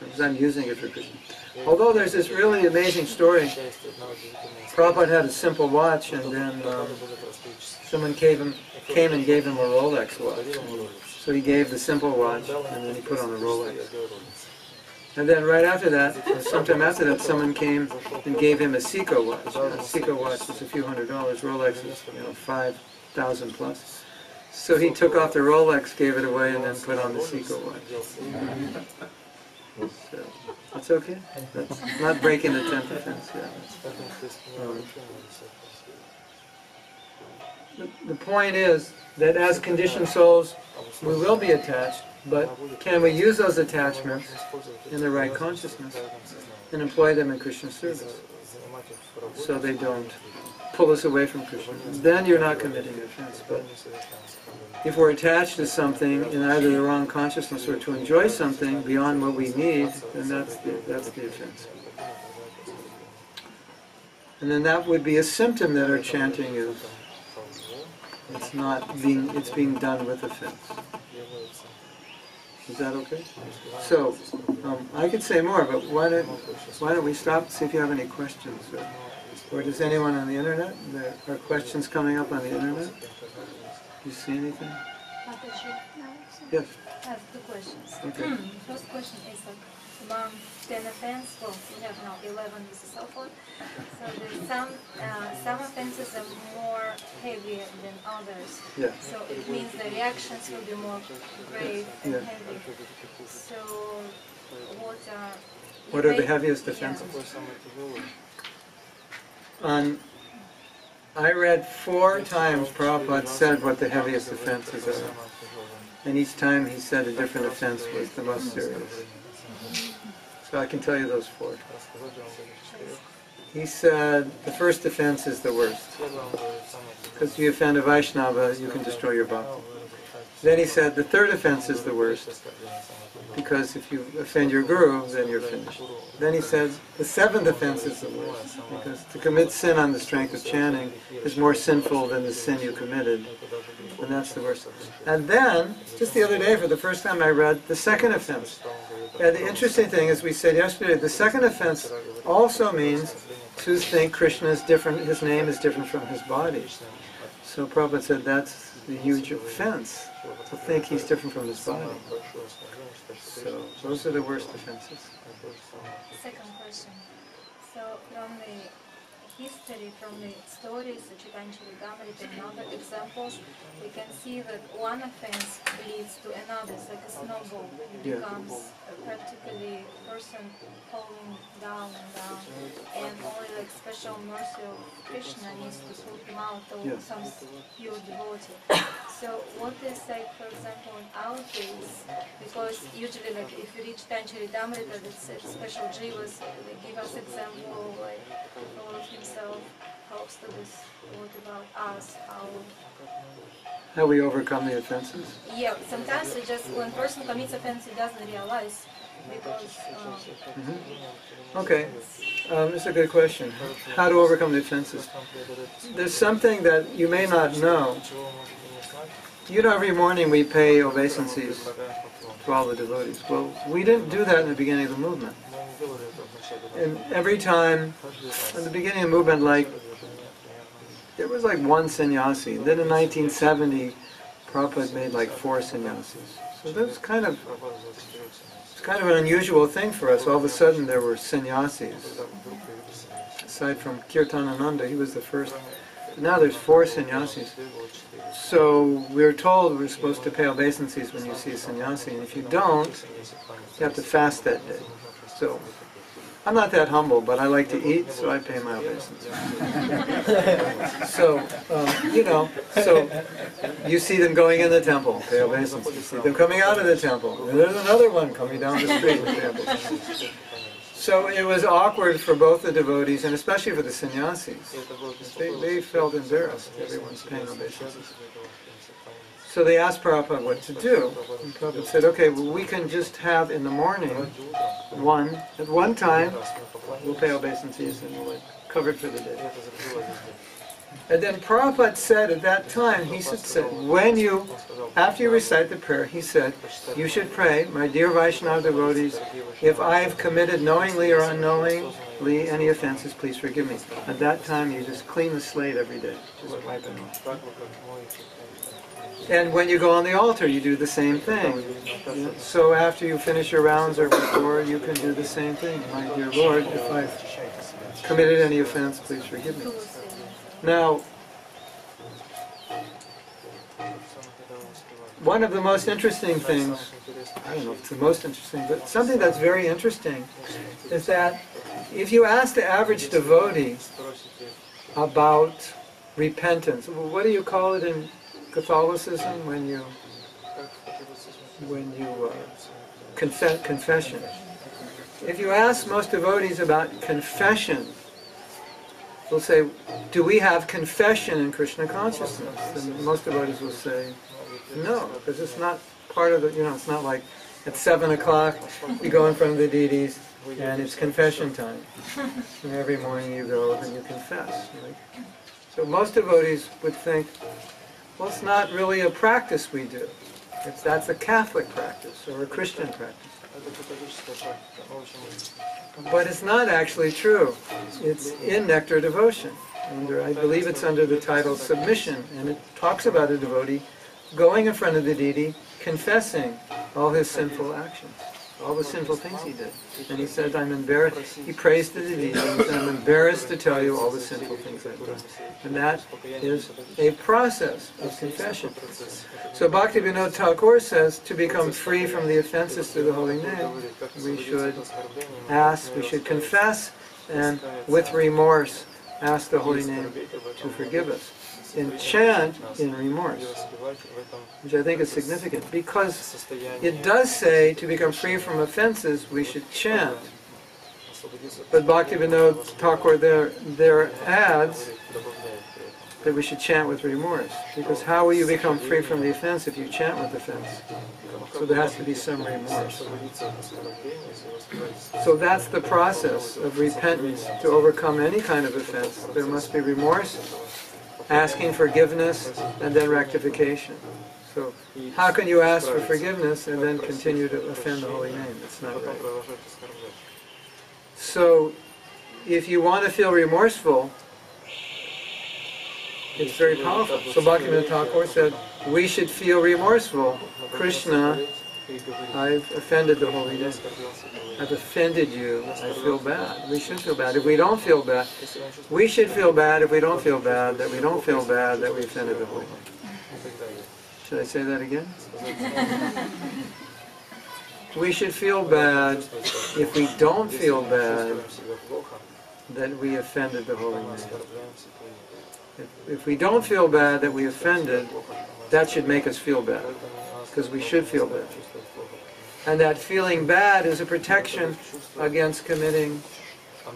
Because I'm using it for Krishna. Although there's this really amazing story. Prabhupada had a simple watch and then um, someone came and gave him a Rolex watch. So he gave the simple watch and then he put on the Rolex. And then right after that, or sometime after that, someone came and gave him a Seiko watch. A Seiko watch is a few hundred dollars. Rolex is, you know, five thousand plus. So he took off the Rolex, gave it away, and then put on the Seiko watch. So, that's okay. That's not breaking the tenth offense. Yeah. Um, the, the point is that as conditioned souls, we will be attached, but can we use those attachments in the right consciousness and employ them in Krishna service so they don't pull us away from Krishna? Then you're not committing offense. But if we're attached to something in either the wrong consciousness or to enjoy something beyond what we need, then that's the, that's the offense. And then that would be a symptom that our chanting is it's not being it's being done with offense. Is that okay? So um, I could say more, but why don't why don't we stop and see if you have any questions? Or, or does anyone on the internet? There are questions coming up on the internet. Do you see anything? Yes. I have two questions. Okay. First question is like among 10 offenses, well, we have now 11 with the cell phone. So there's some, uh, some offenses are more heavier than others. Yeah. So it means the reactions will be more grave and Yeah. heavy. So what are... What are the heaviest yeah. offenses? On I read four times Prabhupada said what the heaviest offenses are. And each time he said a different offense was the most serious. So I can tell you those four. He said the first offense is the worst. Because if you offend a Vaishnava, you can destroy your bhakti. Then he said the third offense is the worst. Because if you offend your guru, then you're finished. Then he says the seventh offense is the worst. Because to commit sin on the strength of chanting is more sinful than the sin you committed. And that's the worst. And then, just the other day, for the first time, I read the second offense. And the interesting thing, as we said yesterday, the second offense also means to think Krishna is different, his name is different from his body. So Prabhupada said that's the huge offense, to think he's different from his body. So those are the worst offenses. Second question. So from the history, from the stories of Chaitanya Charitamrita and other examples, we can see that one offense leads to another. It's like a snowball. It becomes practically a person falling down and down. And only like special mercy of Krishna needs to pull him out or Yeah. some pure devotee. So what is like, for example, in our case, because usually like if you reach Chaitanya Charitamrita, that's a special jivas, they give us example like Lord himself helps to this, about us, how, How we overcome the offenses. yeah, sometimes it just, when person commits offense, he doesn't realize because, uh, Mhm. Okay, um, it's a good question. How to overcome the offenses. There's something that you may not know. You know, every morning we pay obeisances to all the devotees. Well, we didn't do that in the beginning of the movement. And every time, in the beginning of movement, like, there was like one sannyasi. Then in 1970, Prabhupada made like four sannyasis. So that was kind of, it's kind of an unusual thing for us. All of a sudden there were sannyasis. Aside from Kirtanananda, he was the first. Now there's four sannyasis. So we're told we're supposed to pay obeisances when you see a sannyasi, and if you don't, you have to fast that day. So I'm not that humble, but I like to eat, so I pay my obeisances. so um, you know, so you see them going in the temple, pay obeisances. You see them coming out of the temple. And there's another one coming down the street with obeisances. So it was awkward for both the devotees, and especially for the sannyasis. They, they felt embarrassed. Everyone's paying obeisances. So they asked Prabhupada what to do. And Prabhupada said, okay, well, we can just have in the morning one, at one time, we'll pay obeisances and we'll cover it for the day. And then Prabhupada said at that time, he said, when you, after you recite the prayer, he said, you should pray, my dear Vaishnava devotees, if I have committed knowingly or unknowingly any offenses, please forgive me. At that time, you just clean the slate every day. Just wipe it off. And when you go on the altar, you do the same thing. So after you finish your rounds or before, you can do the same thing. My dear Lord, if I've committed any offense, please forgive me. Now, one of the most interesting things, I don't know if it's the most interesting, but something that's very interesting is that if you ask the average devotee about repentance, what do you call it in Catholicism when you when you uh, confess confession? If you ask most devotees about confession, they'll say, "Do we have confession in Krishna consciousness?" And most devotees will say, "No, because it's not part of the. You know, it's not like at seven o'clock you go in front of the deities and it's confession time. And every morning you go and you confess. Right? So most devotees would think, well, it's not really a practice we do. It's, that's a Catholic practice or a Christian practice. But it's not actually true. It's in Nectar Devotion. Under, I believe it's under the title Submission, and it talks about a devotee going in front of the deity, confessing all his sinful actions, all the sinful things he did. And he said, I'm embarrassed. He prays to the deity, and I'm embarrassed to tell you all the sinful things I've done. And that is a process of confession. So Bhakti Vinod Thakur says, to become free from the offenses to the holy name, we should ask, we should confess, and with remorse, ask the holy name to forgive us. In chant, in remorse, which I think is significant, because it does say to become free from offenses, we should chant. But Bhaktivinoda Thakur there, there adds that we should chant with remorse. Because how will you become free from the offense if you chant with offense? So there has to be some remorse. So that's the process of repentance. To overcome any kind of offense, there must be remorse, asking forgiveness, and then rectification. So how can you ask for forgiveness and then continue to offend the holy name? It's not right. So if you want to feel remorseful, it's very powerful. So Bhaktivinoda Thakur said, we should feel remorseful. Krishna, I've offended the holy name. I've offended you. I feel bad. We should feel bad. If we don't feel bad, we should feel bad if we don't feel bad, that we don't feel bad that we offended the holy name. Should I say that again? We should feel bad if we don't feel bad that we offended the holy name. If, if we don't feel bad that we offended, that should make us feel bad, because we should feel bad. And that feeling bad is a protection against committing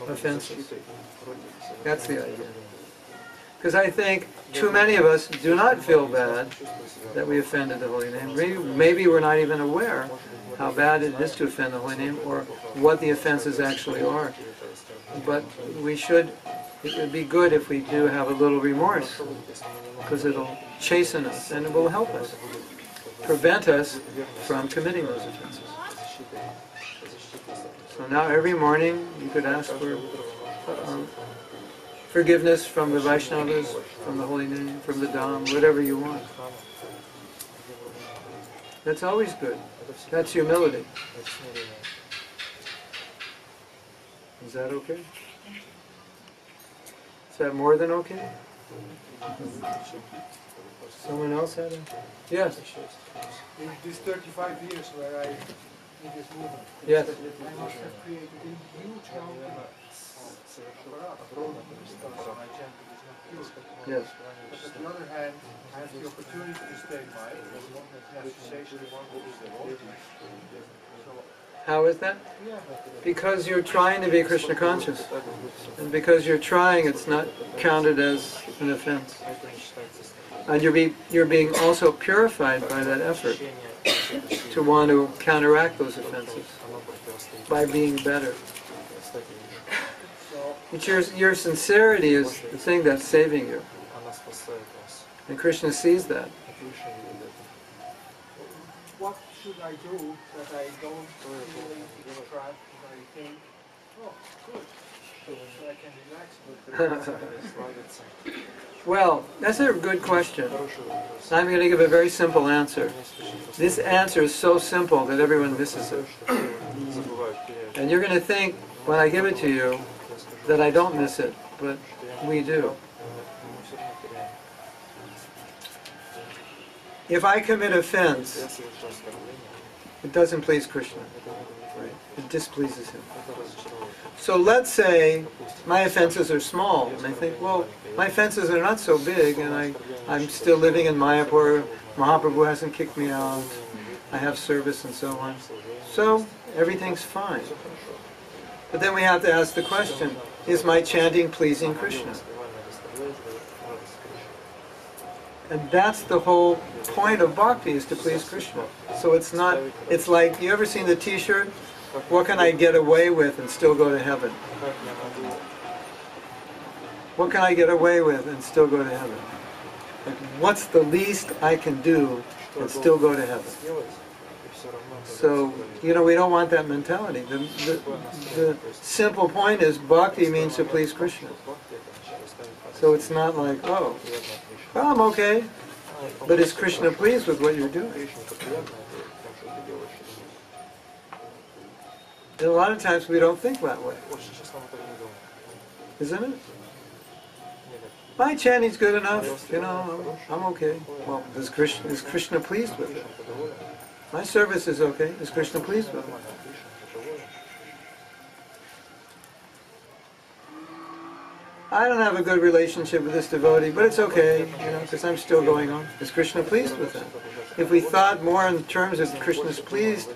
offenses. That's the idea. Because I think too many of us do not feel bad that we offended the holy name. Maybe, maybe we're not even aware how bad it is to offend the holy name or what the offenses actually are. But we should, it would be good if we do have a little remorse because it'll chasten us and it will help us, prevent us from committing those offenses. So now every morning you could ask for um, forgiveness from the Vaishnavas, from the Holy Name, from the Dham, whatever you want. That's always good. That's humility. Is that okay? Is that more than okay? Someone else had a? Yes. In these 35 years where I Yes. I must have created a huge. Yes. But on the other hand, I have the opportunity to stay So, How is that? Because you're trying to be Krishna conscious. And because you're trying, it's not counted as an offense. And you're, be, you're being also purified by that effort to want to counteract those offenses by being better. It's your, your sincerity is the thing that's saving you. And Krishna sees that. what should I do that I don't really trap I think, oh, good, Well, that's a good question. I'm going to give a very simple answer. This answer is so simple that everyone misses it. And you're going to think, when I give it to you, that I don't miss it, but we do. If I commit offense, it doesn't please Krishna. It displeases him. So let's say my offenses are small, and I think, well, my offenses are not so big, and I, I'm still living in Mayapur, Mahaprabhu hasn't kicked me out, I have service and so on. So everything's fine. But then we have to ask the question, is my chanting pleasing Krishna? And that's the whole point of bhakti is to please Krishna. So it's not, it's like, you ever seen the t-shirt? What can I get away with and still go to heaven? What can I get away with and still go to heaven? Like, what's the least I can do and still go to heaven? So, you know, we don't want that mentality. The, the, the simple point is bhakti means to please Krishna. So it's not like, oh, well, I'm okay. But is Krishna pleased with what you're doing? And a lot of times we don't think that way, isn't it? My chanting's good enough, you know, I'm, okay. Well, is Krishna, is Krishna pleased with it? My service is okay. Is Krishna pleased with it? I don't have a good relationship with this devotee, but it's okay, you know, because I'm still going on. Is Krishna pleased with that? If we thought more in terms of Krishna's pleased,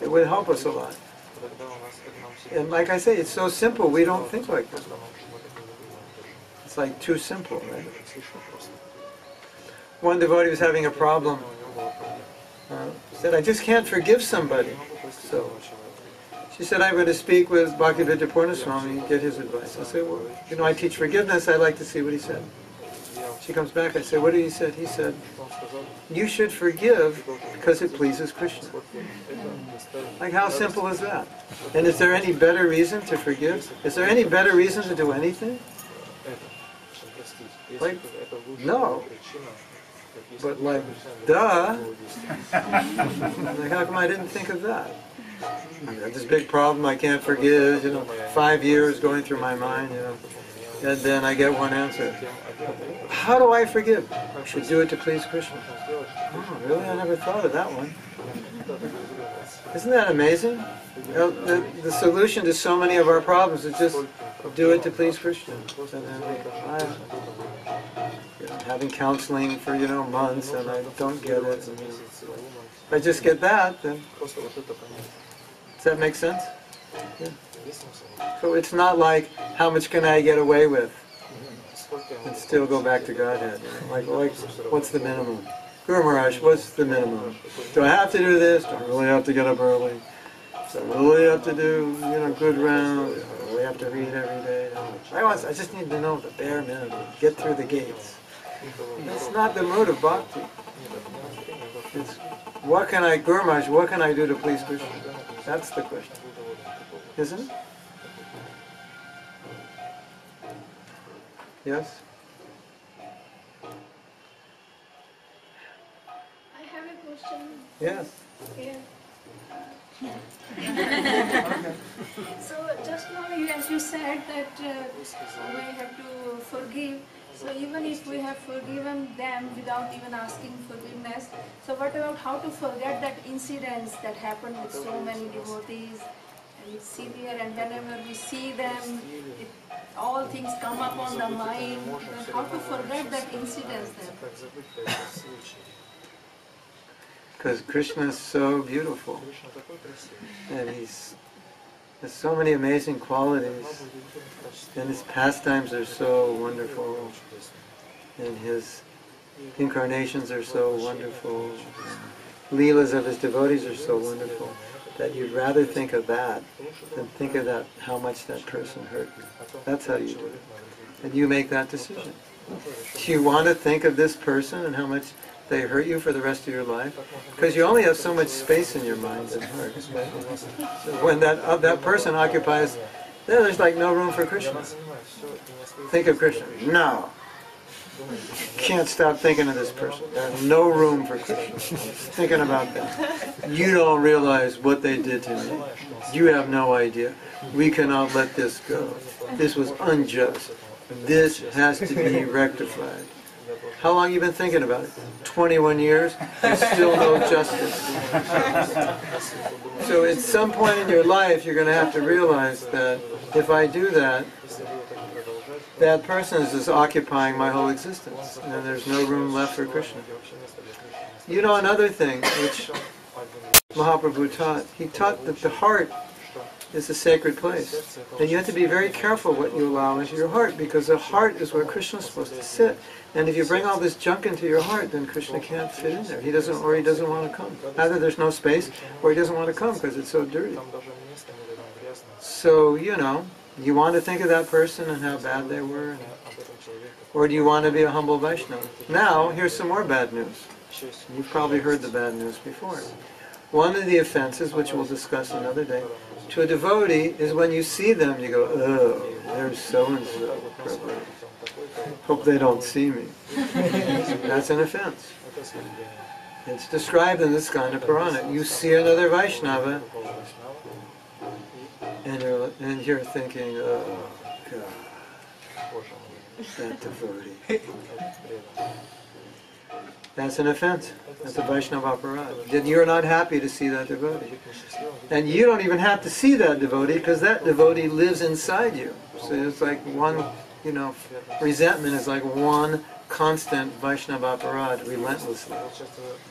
it would help us a lot and like I say, it's so simple, we don't think like this. It's like too simple, right? One devotee was having a problem. Uh, said, I just can't forgive somebody. So she said, I'm going to speak with Bhakti Vidya Purna Swami and get his advice. I said, well, you know, I teach forgiveness. I'd like to see what he said. She comes back, I say, what did he say?" He said, you should forgive because it pleases Krishna. Like how simple is that? And is there any better reason to forgive? Is there any better reason to do anything? Like, no. But like, duh. like, how come I didn't think of that? I this big problem I can't forgive, you know, five years going through my mind, you know and then I get one answer. How do I forgive? I should do it to please Krishna. Oh, really? I never thought of that one. Isn't that amazing? The, the solution to so many of our problems is just do it to please Krishna. I, you having counseling for you know months, and I don't get it. If I just get that, then does that make sense? Yeah. So it's not like how much can I get away with mm-hmm. and still go back to Godhead? Like, like what's the minimum? Guru Maharaj, what's the minimum? Do I have to do this? Do I really have to get up early? Do I really have to do, you know, good rounds? Do I really have to read every day? I, want, I just need to know the bare minimum. Get through the gates. That's not the mood of bhakti. It's what can I, Guru Maharaj, what can I do to please Krishna? That's the question. Isn't it? Yes? I have a question. Yes. Yeah. so just now, as you said that uh, we have to forgive. So even if we have forgiven them without even asking forgiveness, so what about how to forget that incidents that happened with so many devotees? you and whenever we see them, it, all things come up on the mind. And how to forget that incident then? Because Krishna is so beautiful. And he's has so many amazing qualities. And his pastimes are so wonderful. And his incarnations are so wonderful. Leelas of his devotees are so wonderful that you'd rather think of that than think of that how much that person hurt you. That's how you do it. And you make that decision. Do you want to think of this person and how much they hurt you for the rest of your life? Because you only have so much space in your mind and heart. So when that uh, that person occupies, then there's like no room for Krishna. Think of Krishna. No. Can't stop thinking of this person. There's no room for Krishna. Thinking about them. You don't realize what they did to me. You have no idea. We cannot let this go. This was unjust. This has to be rectified. How long you been thinking about it? 21 years and still no justice. So at some point in your life you're going to have to realize that if I do that, that person is, occupying my whole existence, and there's no room left for Krishna. You know another thing which Mahaprabhu taught. He taught that the heart is a sacred place. And you have to be very careful what you allow into your heart because the heart is where Krishna is supposed to sit. And if you bring all this junk into your heart, then Krishna can't fit in there. He doesn't, or he doesn't want to come. Either there's no space, or he doesn't want to come because it's so dirty. So, you know, you want to think of that person and how bad they were? Or do you want to be a humble Vaishnava? Now, here's some more bad news. You've probably heard the bad news before. One of the offenses, which we'll discuss another day, to a devotee is when you see them, you go, oh, there's so-and-so. Hope they don't see me. That's an offense. It's described in the Skanda Purana. You see another Vaishnava, and, uh, and you're thinking, oh, God, that devotee. That's an offense. That's a Vaishnava aparad. Then you're not happy to see that devotee. And you don't even have to see that devotee because that devotee lives inside you. So it's like one, you know, resentment is like one constant Vaishnava aparad relentlessly,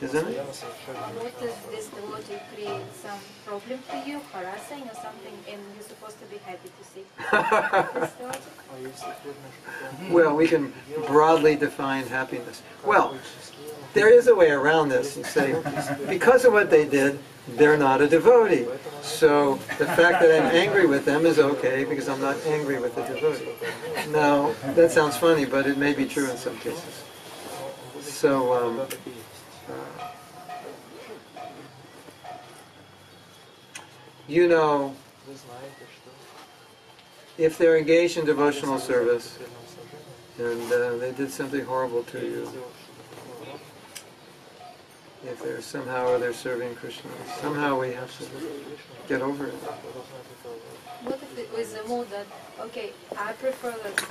isn't it? What if this devotee creates some problem for you, harassing or something, and you're supposed to be happy to see? Well, we can broadly define happiness. Well, there is a way around this. You say, because of what they did, they're not a devotee. So the fact that I'm angry with them is okay because I'm not angry with the devotee. Now, that sounds funny, but it may be true in some cases. So, um, uh, you know, if they're engaged in devotional service and uh, they did something horrible to you, if they're somehow or they're serving Krishna, somehow we have to get over it. What if it was the mood that, okay, I prefer that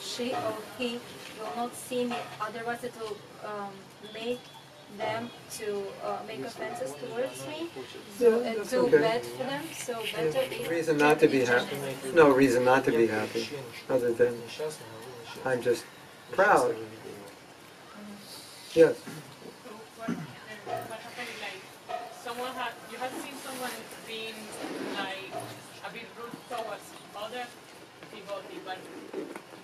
she or he will not see me, otherwise it will um, make them to uh, make offenses towards me, so Yeah, it's too okay. bad for them, so better if... Reason not to be happy. No reason not to be happy, other than I'm just proud. Yes. What, happened like someone had you have seen someone being like a bit rude towards other devotee, but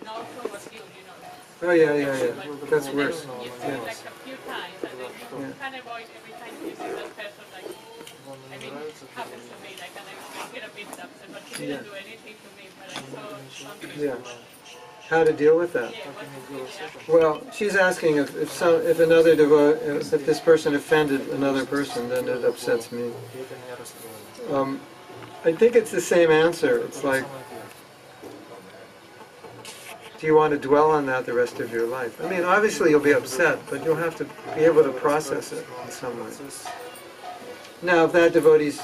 not towards you, you know. Oh yeah, yeah, yeah. That's worse. You see Yeah. it like a few times, and then you Yeah. can avoid every time you see that person. Like, I mean, it happens to me. Like, and I, get a bit upset, but he didn't Yeah. do anything to me. But I saw something. Yeah. How to deal with that? Well, she's asking if, if some, if another devo, if this person offended another person, then it upsets me. Um, I think it's the same answer. It's like, do you want to dwell on that the rest of your life? I mean, obviously you'll be upset, but you'll have to be able to process it in some way. Now, if that devotee's,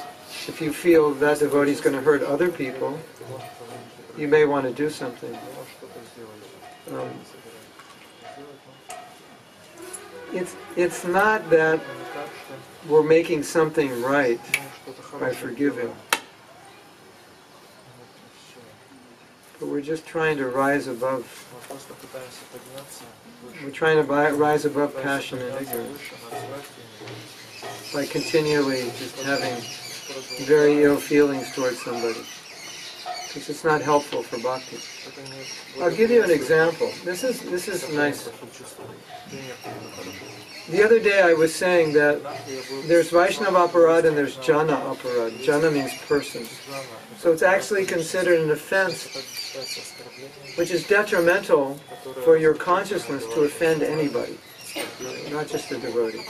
if you feel that devotee's going to hurt other people, you may want to do something. Um, it's it's not that we're making something right by forgiving, but we're just trying to rise above. We're trying to bi- rise above passion and ignorance by continually just having very ill feelings towards somebody. Because it's not helpful for bhakti. I'll give you an example. This is this is nice. The other day I was saying that there's Vaishnava aparad and there's Jana aparad. Jana means person. So it's actually considered an offense which is detrimental for your consciousness to offend anybody, not just the devotee.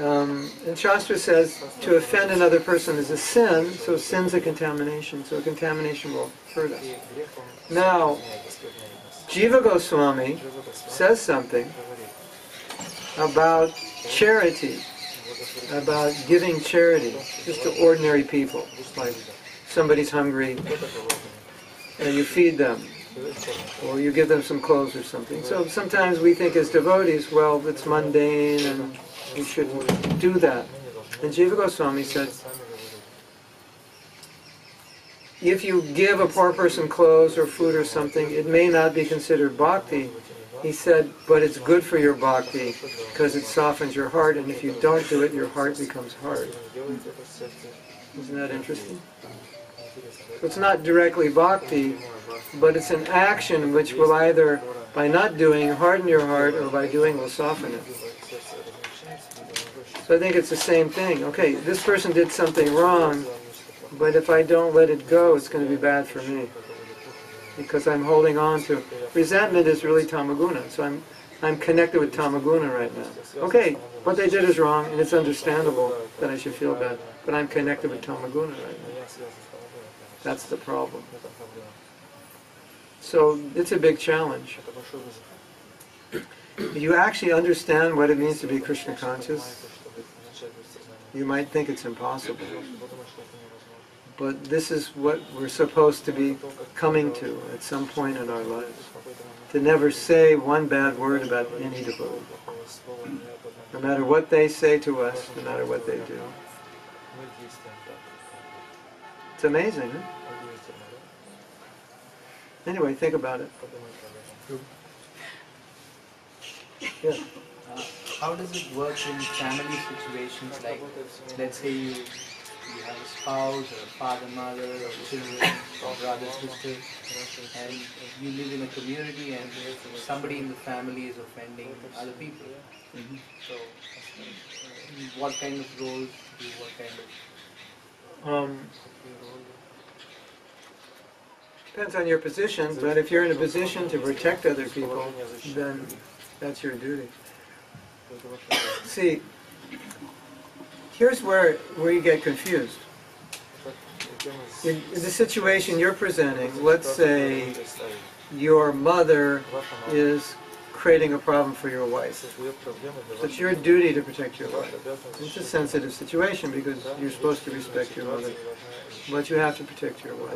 Um, and Shastra says to offend another person is a sin, so sin's a contamination, so a contamination will hurt us. Now, Jiva Goswami says something about charity, about giving charity just to ordinary people. Like somebody's hungry and you feed them, or you give them some clothes or something. So sometimes we think as devotees, well, it's mundane and we shouldn't do that. And Jiva Goswami said, if you give a poor person clothes or food or something, it may not be considered bhakti. He said, but it's good for your bhakti because it softens your heart, and if you don't do it, your heart becomes hard. Isn't that interesting? So it's not directly bhakti, but it's an action which will either, by not doing, harden your heart, or by doing, will soften it. So I think it's the same thing. Okay, this person did something wrong, but if I don't let it go, it's going to be bad for me. Because I'm holding on to resentment is really tamaguna. So I'm I'm connected with tamaguna right now. Okay, what they did is wrong, and it's understandable that I should feel bad. But I'm connected with tamaguna right now. That's the problem. So it's a big challenge. Do you actually understand what it means to be Krishna conscious. You might think it's impossible. But this is what we're supposed to be coming to at some point in our lives. To never say one bad word about any devotee. No matter what they say to us, no matter what they do. It's amazing, huh? Anyway, think about it. Yeah. How does it work in family situations like, let's say you, you have a spouse or a father, mother, or children, or brother, sister, and you live in a community and somebody in the family is offending other people. So, what kind of roles do what kind of Um, depends on your position, but if you're in a position to protect other people, then that's your duty. See, here's where, where you get confused. In, in the situation you're presenting, let's say your mother is creating a problem for your wife. It's your duty to protect your wife. It's a sensitive situation because you're supposed to respect your mother, but you have to protect your wife.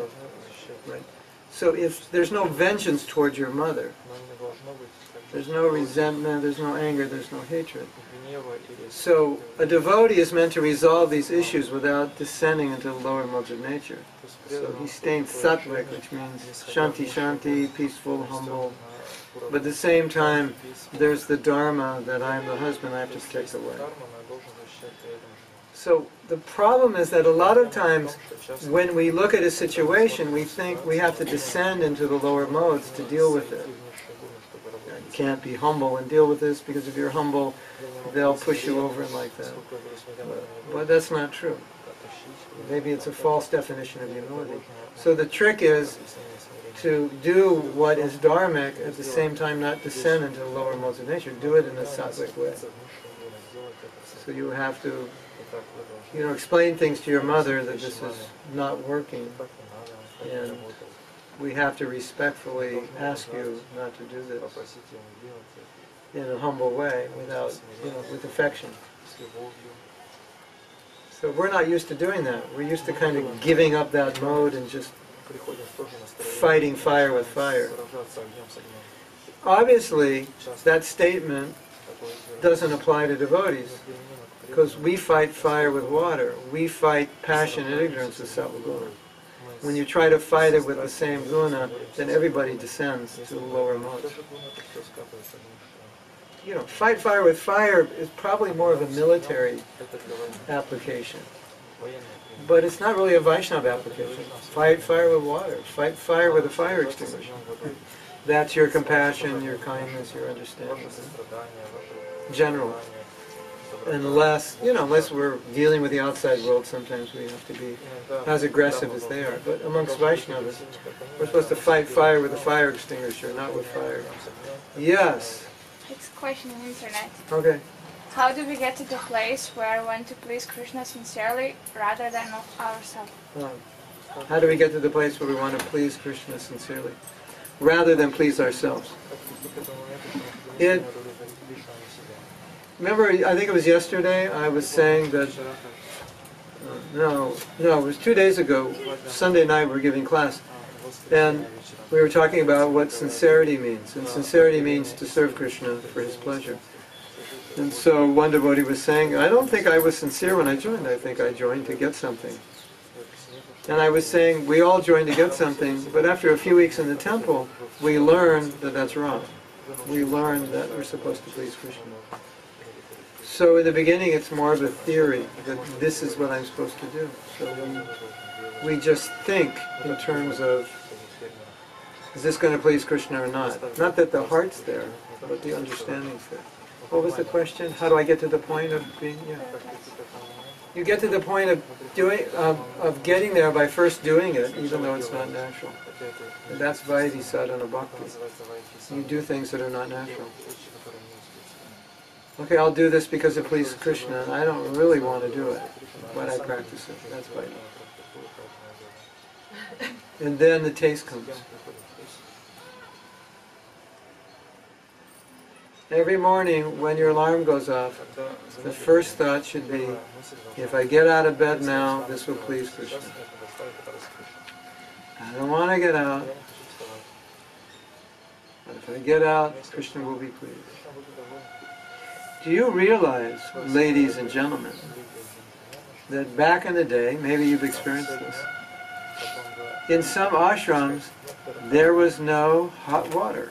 Right? So if there's no vengeance towards your mother, there's no resentment, there's no anger, there's no hatred. So a devotee is meant to resolve these issues without descending into the lower modes of nature. So he's staying sattvic, which means shanti shanti, peaceful, humble. But at the same time, there's the dharma that I'm the husband, I have to the wife. So the problem is that a lot of times when we look at a situation, we think we have to descend into the lower modes to deal with it. Can't be humble and deal with this because if you're humble, they'll push you over and like that. But, but that's not true. Maybe it's a false definition of humility. So the trick is to do what is dharmic at the same time not descend into the lower modes of nature. Do it in a sattvic way. So you have to, you know, explain things to your mother that this is not working, and we have to respectfully ask you not to do this in a humble way, without, you know, with affection. So we're not used to doing that. We're used to kind of giving up that mode and just fighting fire with fire. Obviously, that statement doesn't apply to devotees because we fight fire with water. We fight passion and ignorance with sattva When you try to fight it with the same guna, then everybody descends to the lower modes. You know, fight fire with fire is probably more of a military application. But it's not really a Vaishnava application. Fight fire with water. Fight fire with a fire extinguisher. That's your compassion, your kindness, your understanding. General. Unless, you know, unless we're dealing with the outside world, sometimes we have to be as aggressive as they are. But amongst Vaishnavas, we're supposed to fight fire with a fire extinguisher, not with fire. Yes. It's a question on the internet. Okay. How do we get to the place where we want to please Krishna sincerely rather than of ourselves? Um, How do we get to the place where we want to please Krishna sincerely, rather than please ourselves? It, remember, I think it was yesterday, I was saying that, uh, no, no, it was two days ago, Sunday night we were giving class, and we were talking about what sincerity means, and sincerity means to serve Krishna for his pleasure. And so one devotee was saying, I don't think I was sincere when I joined. I think I joined to get something. And I was saying, we all join to get something, but after a few weeks in the temple, we learn that that's wrong. We learn that we're supposed to please Krishna. So in the beginning, it's more of a theory that this is what I'm supposed to do. So we, just think in terms of, is this going to please Krishna or not? Not that the heart's there, but the understanding's there. What was the question? How do I get to the point of being, yeah. You get to the point of doing, of, of getting there by first doing it, even though it's not natural. And that's Vaidhi sadhana bhakti. You do things that are not natural. Okay, I'll do this because it pleases Krishna, and I don't really want to do it, but I practice it. That's Vaidhi. And then the taste comes. Every morning when your alarm goes off, the first thought should be, if I get out of bed now, this will please Krishna. I don't want to get out, but if I get out, Krishna will be pleased. Do you realize, ladies and gentlemen, that back in the day, maybe you've experienced this, in some ashrams, there was no hot water.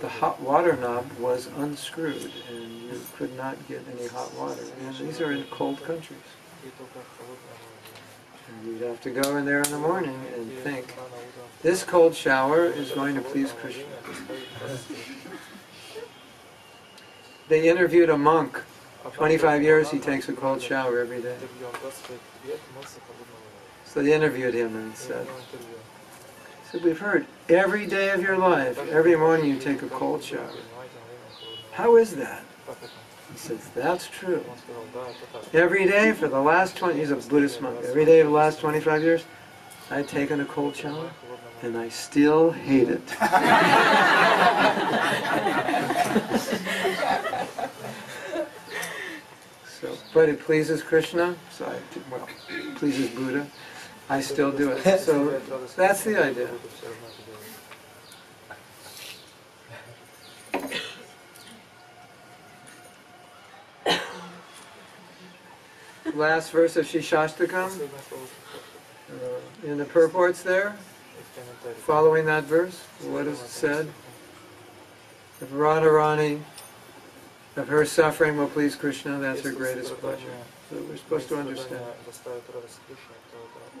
The hot water knob was unscrewed and you could not get any hot water. And these are in cold countries. And you'd have to go in there in the morning and think, this cold shower is going to please Krishna. They interviewed a monk. 25 years he takes a cold shower every day. So they interviewed him and said, so we've heard, every day of your life, every morning you take a cold shower. How is that? He says, that's true. Every day for the last 20, he's a Buddhist monk, every day of the last 25 years, I've taken a cold shower and I still hate it. but it pleases Krishna, so I well, pleases Buddha, I still do it. So that's the idea. Last verse of Shikshashtakam. Uh, in the purports there, following that verse, what is said? If Radharani of her suffering will please Krishna, that's her greatest pleasure. So we're supposed to understand.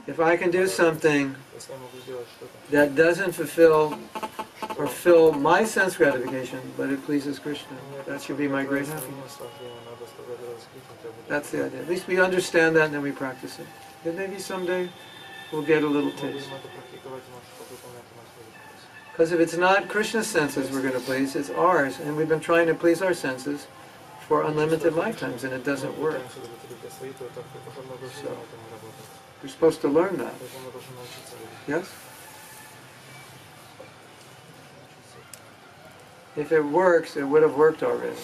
If I can do something that doesn't fulfill or fill my sense gratification, but it pleases Krishna, that should be my great happiness. That's the idea. At least we understand that and then we practice it. Then maybe someday we'll get a little taste. Because if it's not Krishna's senses we're going to please, it's ours. And we've been trying to please our senses for unlimited lifetimes and it doesn't work. We're supposed to learn that. Yes? If it works, it would have worked already.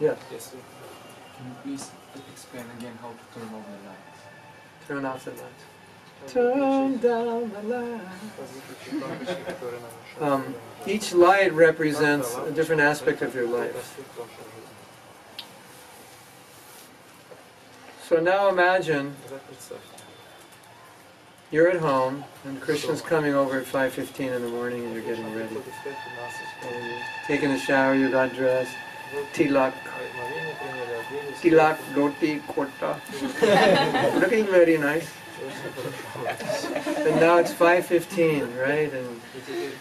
Yes, Yes. Can you please explain again how to turn off the lights? turn off the lights. Turn down the light. Um, each light represents a different aspect of your life. So now imagine you're at home and Krishna's coming over at 5.15 in the morning and you're getting ready. And taking a shower, you got dressed, tilak, tilak, dhoti, kurta. Looking very nice. And now it's 5.15, right? And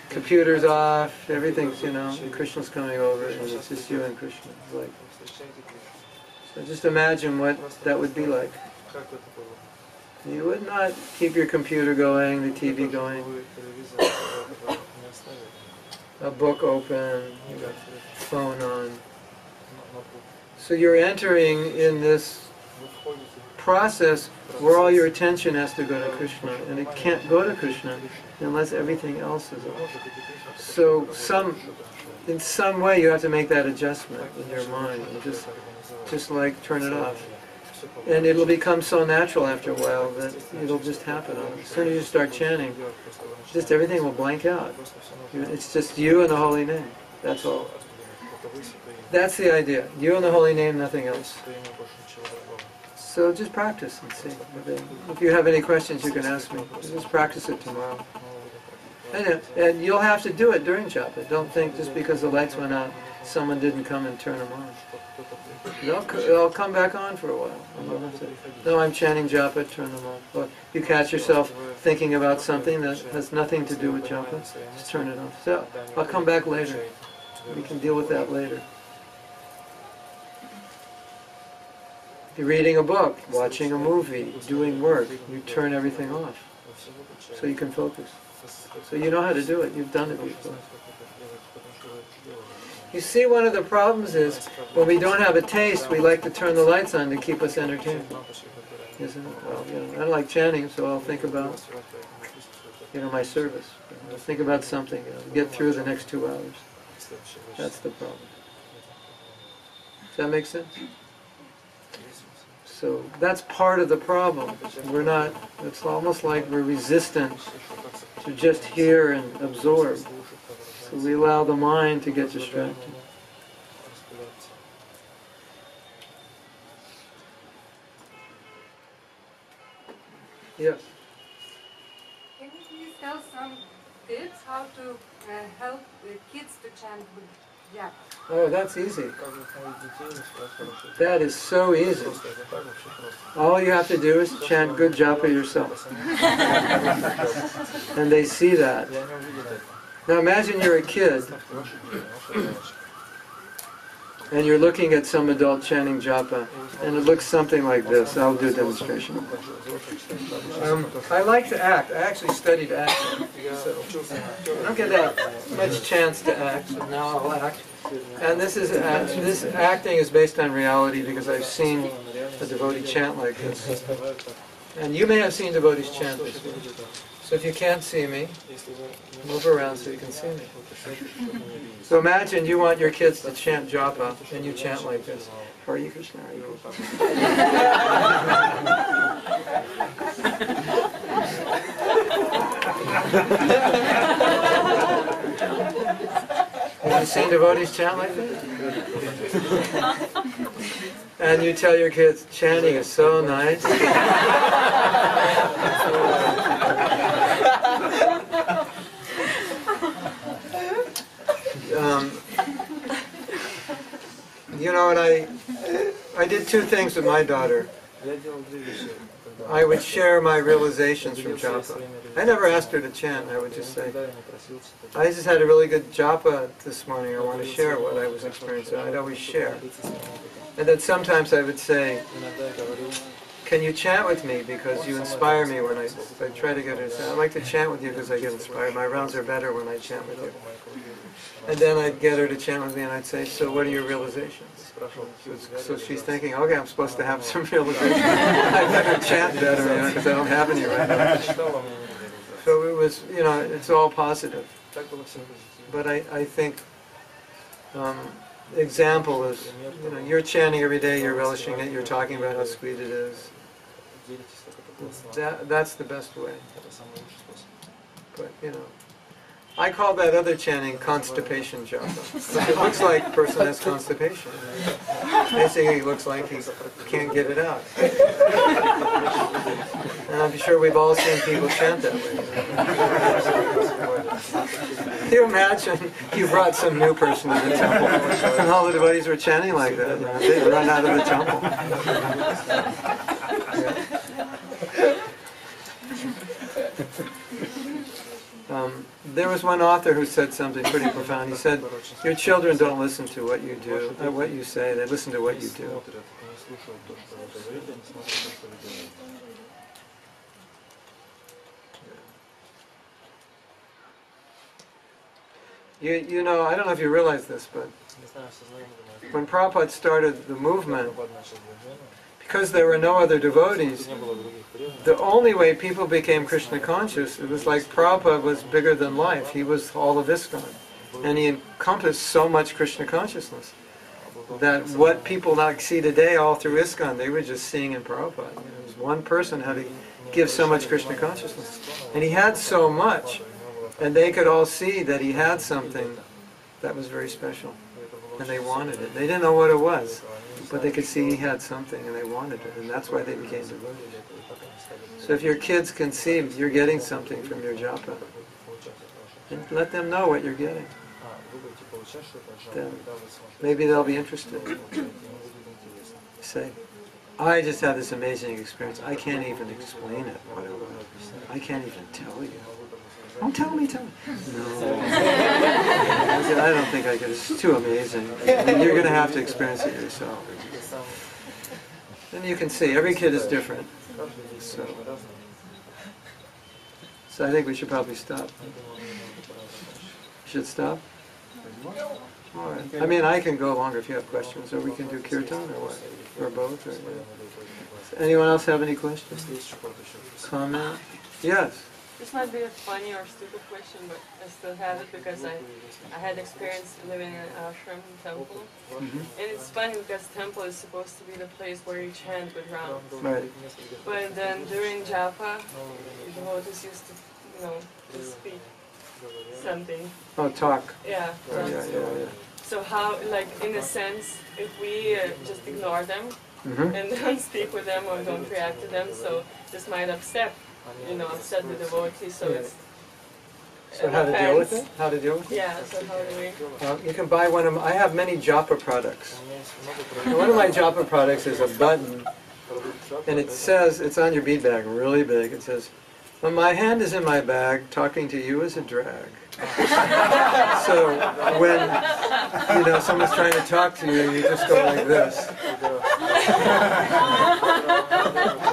computer's off, everything's, you know, and Krishna's coming over and it's just you and Krishna. Like, so just imagine what that would be like. You would not keep your computer going, the TV going, a book open, phone on. So you're entering in this process where all your attention has to go to Krishna, and it can't go to Krishna unless everything else is off. So some, in some way, you have to make that adjustment in your mind, and just, just like turn it off. And it'll become so natural after a while that it'll just happen. As soon as you start chanting, just everything will blank out. It's just you and the holy name. That's all. That's the idea. You and the holy name, nothing else. So just practice and see. If you have any questions, you can ask me. Just practice it tomorrow. And, and you'll have to do it during japa. Don't think just because the lights went out, someone didn't come and turn them on. They'll, they'll come back on for a while. No, I'm chanting japa, turn them on. Or you catch yourself thinking about something that has nothing to do with japa, just turn it off. So I'll come back later. We can deal with that later. You're reading a book, watching a movie, doing work, you turn everything off so you can focus. So you know how to do it. You've done it before. You see, one of the problems is when we don't have a taste, we like to turn the lights on to keep us entertained. Isn't it? Well, you know, I like chanting, so I'll think about, you know, my service. I'll think about something, you know, get through the next two hours. That's the problem. Does that make sense? So that's part of the problem. We're not, it's almost like we're resistant to just hear and absorb. So we allow the mind to get distracted. Yes. Can you please tell some tips how to uh, help the kids to chant with japa? Oh, that's easy. That is so easy. All you have to do is chant good japa yourself. and they see that. Now imagine you're a kid and you're looking at some adult chanting japa and it looks something like this. I'll do a demonstration. Um, I like to act. I actually studied acting. So I don't get that much chance to act, but now I'll act. And this is uh, this acting is based on reality because I've seen a devotee chant like this. And you may have seen devotees chant this. So if you can't see me, move around so you can see me. So imagine you want your kids to chant japa, and you chant like this. Hare Krishna, Hare Have you seen devotees chant like that? And you tell your kids, chanting is so nice. um, you know, and I, I did two things with my daughter. I would share my realizations from japa. I never asked her to chant. I would just say, I just had a really good japa this morning. I want to share what I was experiencing. I'd always share. And then sometimes I would say, can you chant with me because you inspire me when I, I try to get her to I like to chant with you because I get inspired. My rounds are better when I chant with you. And then I'd get her to chant with me and I'd say, so what are your realizations? So she's thinking, okay, I'm supposed to have some realizations. I better chant better because I don't have any right now. So it was, you know, it's all positive. But I, I think um, example is, you know, you're chanting every day, you're relishing it, you're talking about how sweet it is. That, that's the best way. But, you know, I call that other chanting constipation japa. It looks like a person has constipation. Basically, he looks like he can't get it out. And I'm sure we've all seen people chant that way. Can you imagine you brought some new person to the temple and all the devotees were chanting like that? They'd run out of the temple. Um, there was one author who said something pretty profound. He said, "Your children don't listen to what you do, uh, what you say. They listen to what you do." You, you know, I don't know if you realize this, but when Prabhupada started the movement, because there were no other devotees, the only way people became Krishna conscious, it was like Prabhupada was bigger than life. He was all of ISKCON. And he encompassed so much Krishna consciousness that what people now see today all through ISKCON, they were just seeing in Prabhupada. You know, it was one person had to give so much Krishna consciousness. And he had so much, and they could all see that he had something that was very special. And they wanted it. They didn't know what it was, but they could see he had something and they wanted it. And that's why they became devotees. So if your kids can see you're getting something from your japa, let them know what you're getting. Then maybe they'll be interested. Say, I just had this amazing experience. I can't even explain it, what it was. I can't even tell you. Don't tell me, tell me. No. I don't think I could. It's too amazing. You're going to have to experience it yourself. Then you can see, every kid is different. So, so I think we should probably stop. Should stop? All right. I mean, I can go longer if you have questions, or we can do kirtan, or what? Or both? Or, yeah. Anyone else have any questions? Comment? Yes. This might be a funny or stupid question, but I still have it because I, I had experience living in an ashram temple. Mhm. And it's funny because temple is supposed to be the place where you chant with rounds. Right. But then during japa, the devotees used to, you know, just speak something. Oh, talk. Yeah. Oh, yeah, yeah, yeah. So how, like, in a sense, if we uh, just ignore them Mhm. and don't speak with them or don't react to them, so this might upset you know, upset the devotee, so Yeah. it's So how to deal with it? How to deal with it? Yeah, so how do we? Well, you can buy one of. I have many japa products. One of my japa products is a button, and it says it's on your bead bag, really big. It says, "When my hand is in my bag, talking to you is a drag." so when you know someone's trying to talk to you, you just go like this.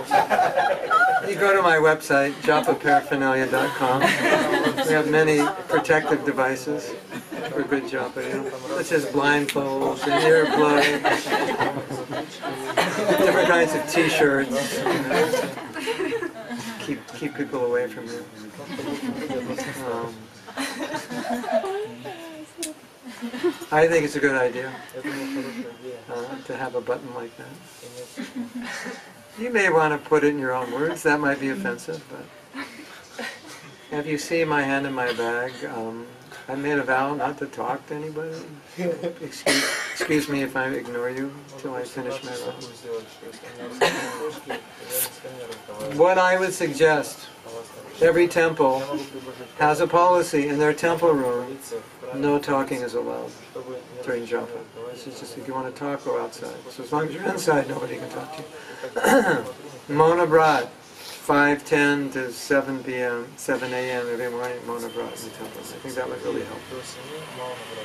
You go to my website, japaparaphernalia.com. We have many protective devices for good japa, you know, such as blindfolds and earplugs, different kinds of t-shirts. Keep, keep people away from you. Um, I think it's a good idea uh, to have a button like that. You may want to put it in your own words. That might be offensive, but if you see my hand in my bag, um, I made a vow not to talk to anybody. Excuse, excuse me if I ignore you till I finish my vow. What I would suggest, every temple has a policy in their temple room, no talking is allowed during japa. This is just if you want to talk, go outside. So as long as you're inside, nobody can talk to you. Mona Vrat, 5:10 to 7 p.m., 7 a.m. every morning, Mona Vrat in the temple. I think that would really help,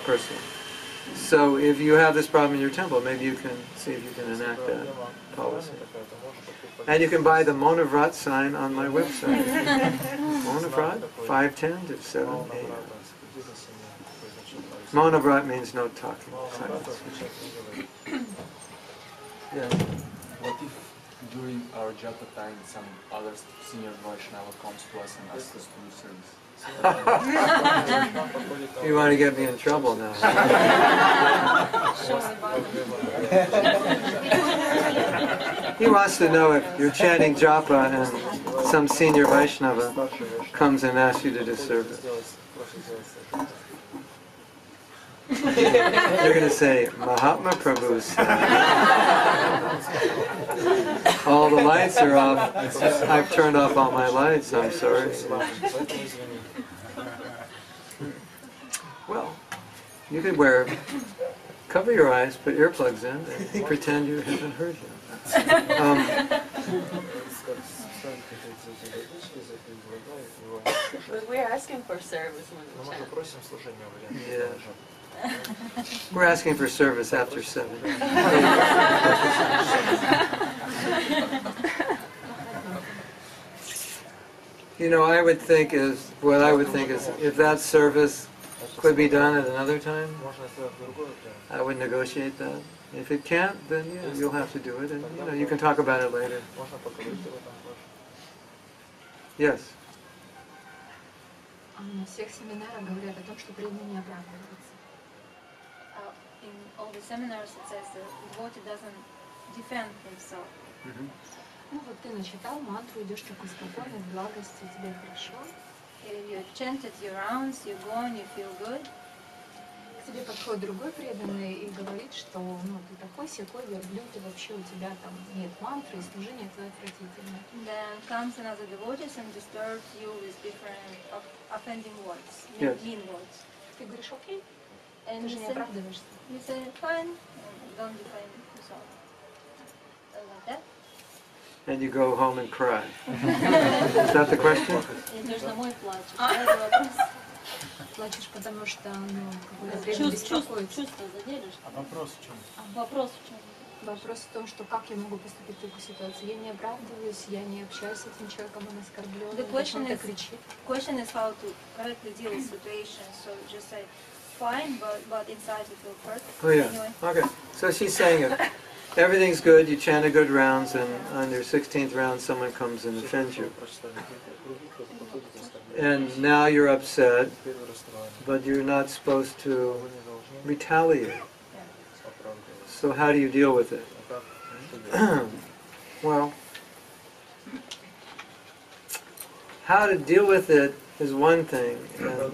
personally. So if you have this problem in your temple, maybe you can see if you can enact that policy. And you can buy the Mona Vrat sign on my website. Mona Vrat, 5:10 to 7 a.m. Mona Vrat means no talking. Silence. Yeah. What if during our japa time some other senior Vaishnava comes to us and asks us to do service? You want to get me in trouble now. he wants to know if you're chanting japa and some senior Vaishnava comes and asks you to do service. You're going to say, Mahatma Prabhu said, all the lights are off. I've turned off all my lights, I'm sorry. Well, you could wear, cover your eyes, put earplugs in, and pretend you haven't heard him. Um, But we're asking for service when we chant. yeah. We're asking for service after seven. You know, I would think is, what I would think is, if that service could be done at another time, I would negotiate that. If it can't, then yeah, you'll have to do it, and you know, you can talk about it later. Yes. А На всех семинарах говорят о том, что преданный не оправдывается. All the seminars it says the devotee doesn't defend himself. Ну вот ты начитал мантру, идешь такой спокойный, в благости, тебе хорошо. You chanted your rounds, you go and you feel good. К тебе подходит другой преданный и говорит, что ну ты такой секой верблюд, и вообще у тебя там нет мантры, и служение твое отвратительное. Then comes another devotee and disturbs you with different of- offending words, Yes. mean words. Ты говоришь, окей, And ты же you не say, оправдываешься. you say, fine, don't defend yourself. Uh, Like that. And you go home and cry. Is that the question? Идешь домой, плачешь. А. Это вопрос. Плачешь, потому что ну, какой-то Чувств- преданный чувств- беспокоится. чувства заделишь? А вопрос в чем? Вопрос в чем? Вопрос в том, что как я могу поступить в такой ситуации. Я не оправдываюсь, я не общаюсь с этим человеком, он оскорблен, The question is, кричит. question is how to correctly deal with situation. So just say, fine, but, but inside hurt. Oh yeah. Anyway. Okay. So she's saying if everything's good, you chant a good rounds, and on your 16th round, someone comes and offends you, and now you're upset, but you're not supposed to retaliate. So how do you deal with it? well, how to deal with it is one thing, and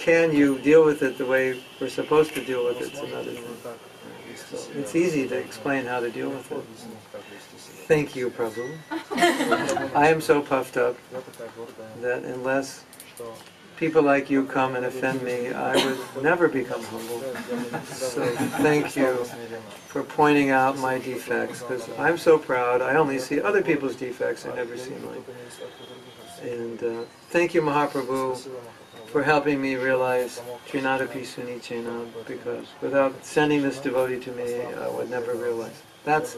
can you deal with it the way we're supposed to deal with it is another thing. So it's easy to explain how to deal with it. Thank you, Prabhu. I am so puffed up that unless people like you come and offend me, I would never become humble. So thank you for pointing out my defects, because I'm so proud. I only see other people's defects, I never see mine. And uh, thank you, Mahaprabhu, for helping me realize Trinadapi Sunichena, because without sending this devotee to me, I would never realize. That's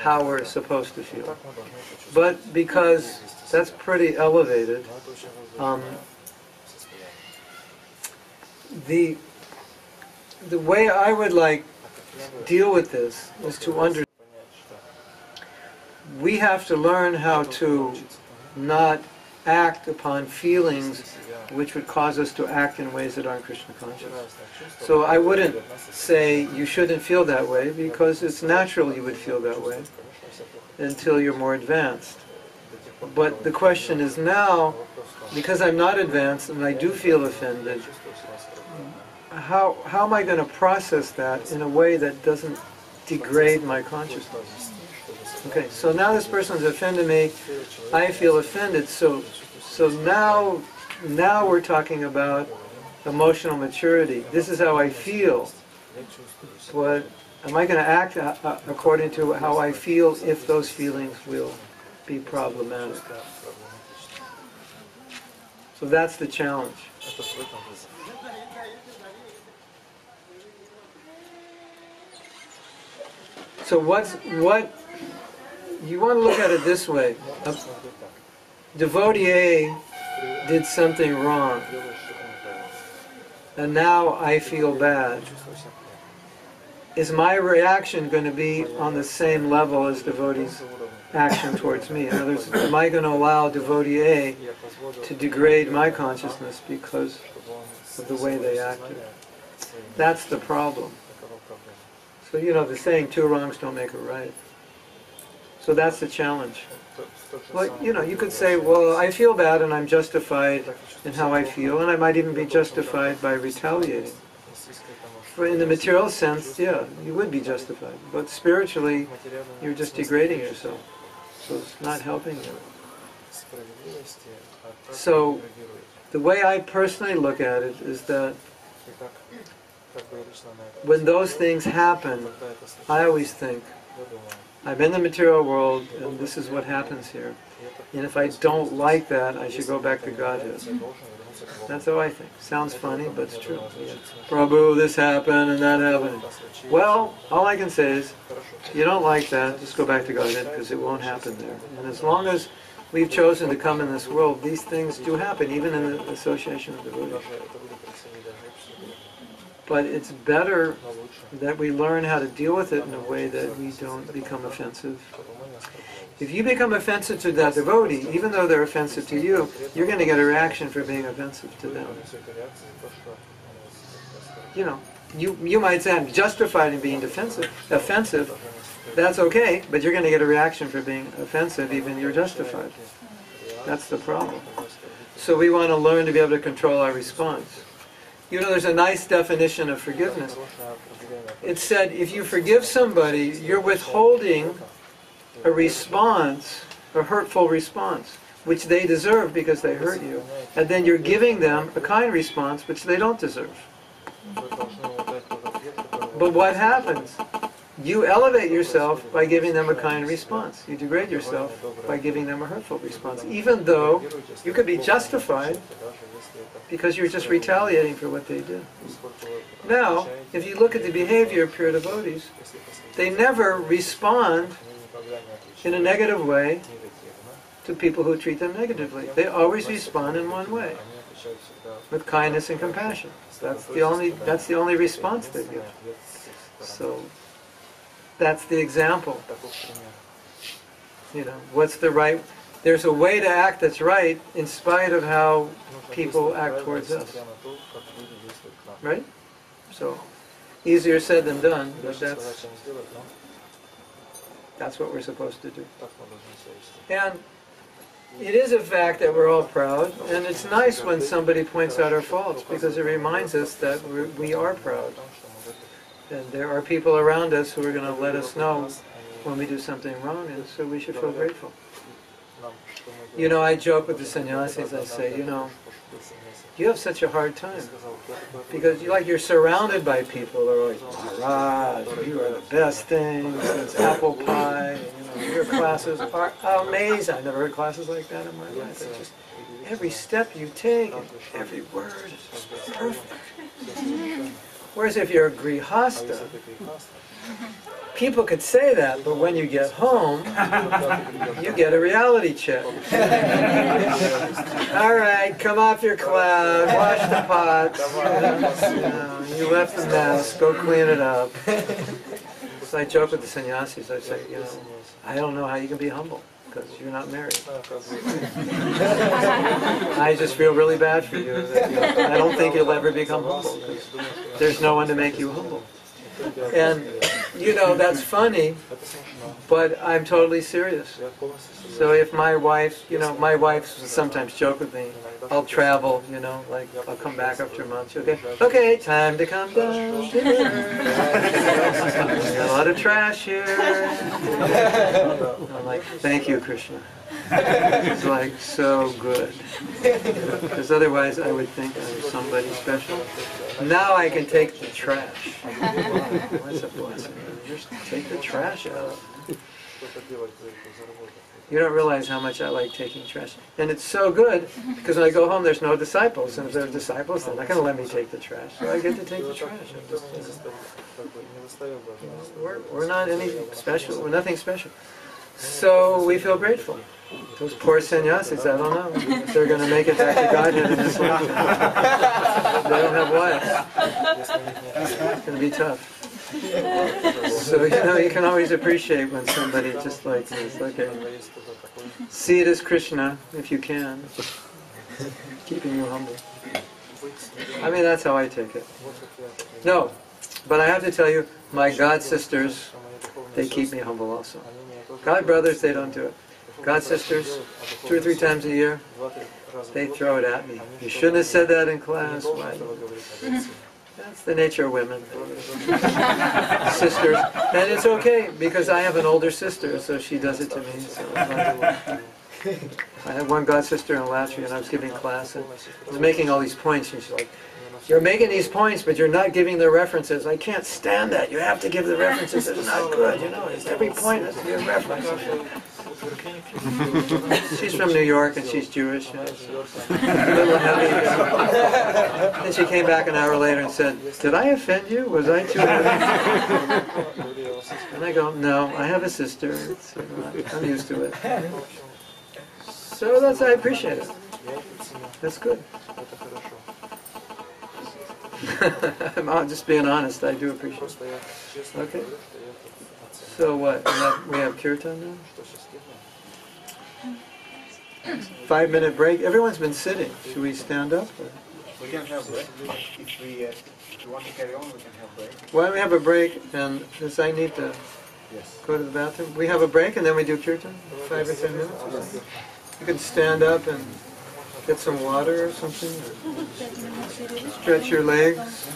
how we're supposed to feel. But because that's pretty elevated, um, the the way I would like deal with this is to understand we have to learn how to not act upon feelings which would cause us to act in ways that aren't Krishna conscious. So I wouldn't say you shouldn't feel that way because it's natural you would feel that way until you're more advanced. But the question is now, because I'm not advanced and I do feel offended, how, how am I going to process that in a way that doesn't degrade my consciousness? Okay, so now this person person's offended me, I feel offended, so, so now, now we're talking about emotional maturity. This is how I feel. But am I going to act uh, uh, according to how I feel if those feelings will be problematic? So that's the challenge. So what's what you want to look at it this way. Devotee A did something wrong. And now I feel bad. Is my reaction going to be on the same level as devotee's action towards me? In other words, am I going to allow devotee A to degrade my consciousness because of the way they acted? That's the problem. So, you know, the saying, two wrongs don't make a right. So that's the challenge. Like, you know, you could say, well, I feel bad and I'm justified in how I feel, and I might even be justified by retaliating. For in the material sense, yeah, you would be justified. But spiritually, you're just degrading yourself. So it's not helping you. So, the way I personally look at it is that when those things happen, I always think, I'm in the material world, and this is what happens here. And if I don't like that, I should go back to Godhead. That's how I think. Sounds funny, but it's true. Prabhu, this happened and that happened. Well, all I can say is, you don't like that, just go back to Godhead because it won't happen there. And as long as we've chosen to come in this world, these things do happen, even in the association of devotees. But it's better that we learn how to deal with it in a way that we don't become offensive. If you become offensive to that devotee, even though they're offensive to you, you're going to get a reaction for being offensive to them. You know, you, you might say, I'm justified in being defensive, offensive. That's okay, but you're going to get a reaction for being offensive, even you're justified. That's the problem. So we want to learn to be able to control our response. You know, there's a nice definition of forgiveness. It said if you forgive somebody, you're withholding a response, a hurtful response, which they deserve because they hurt you. And then you're giving them a kind response, which they don't deserve. But what happens? You elevate yourself by giving them a kind response. You degrade yourself by giving them a hurtful response, even though you could be justified because you're just retaliating for what they did. Now, if you look at the behavior of pure devotees, they never respond in a negative way to people who treat them negatively. They always respond in one way, with kindness and compassion. That's the only, that's the only response they give. So, that's the example. You know, what's the right, there's a way to act that's right in spite of how people act towards us. Right? So, easier said than done, but that's, that's what we're supposed to do. And it is a fact that we're all proud, and it's nice when somebody points out our faults because it reminds us that we're, we are proud. And there are people around us who are going to let us know when we do something wrong, and so we should feel grateful. You know, I joke with the sannyasis, I say, you know, you have such a hard time. Because you like you're surrounded by people that are always, Maharaj, you are the best thing, it's apple pie, you know, your classes are amazing. I've never heard classes like that in my life. It's just every step you take, every word is perfect. Whereas if you're a grihasta, people could say that, but when you get home, you get a reality check. All right, come off your cloud, wash the pots. You, um, know, you left the mess, go clean it up. So I joke with the sannyasis, I say, you know, I don't know how you can be humble, because you're not married. I just feel really bad for you. That you I don't think you'll ever become humble, there's no one to make you humble. And, you know, that's funny, but I'm totally serious. So if my wife, you know, my wife sometimes joke with me, I'll travel, you know, like I'll come back after a month, go, okay, time to come down. A lot of trash here. I'm like, thank you, Krishna. It's like so good. Because otherwise I would think I was somebody special. Now I can take the trash. That's a blessing. Just take the trash out. You don't realize how much I like taking trash. And it's so good, because when I go home there's no disciples, and if there are disciples, they're not going to let me take the trash. So I get to take the trash. We're, we're not any special, we're nothing special. So we feel grateful. Those poor sannyasis, I don't know if they're going to make it back to Godhead in this life. they don't have wives. It's going to be tough. So, you know, you can always appreciate when somebody just like this, okay, see it as Krishna, if you can, keeping you humble. I mean, that's how I take it. No, but I have to tell you, my God sisters, they keep me humble also. God brothers, they don't do it. God sisters, two or three times a year, they throw it at me. You shouldn't have said that in class. Why? That's the nature of women. Sisters. And it's okay, because I have an older sister, so she does it to me. So I had one god sister in Latry, and I was giving class, and I was making all these points, and she's like, you're making these points, but you're not giving the references. I can't stand that. You have to give the references. It's not good, you know. Every point has to be a reference. she's from New York and she's Jewish. You know, so a little heavy. Then she came back an hour later and said, "Did I offend you? Was I too heavy?" And I go, "No, I have a sister. You uh, I'm used to it." So that's I appreciate it. That's good. I'm just being honest. I do appreciate it. Okay. So what? We have, we have kirtan now. Five minute break. Everyone's been sitting. Should we stand up? Or? We can have break. If we, uh, if we want to carry on, we can have a break. Why don't we have a break? And because I need to Yes. go to the bathroom. We have a break and then we do kirtan. Five or ten minutes. You can stand up and get some water or something. Or stretch your legs.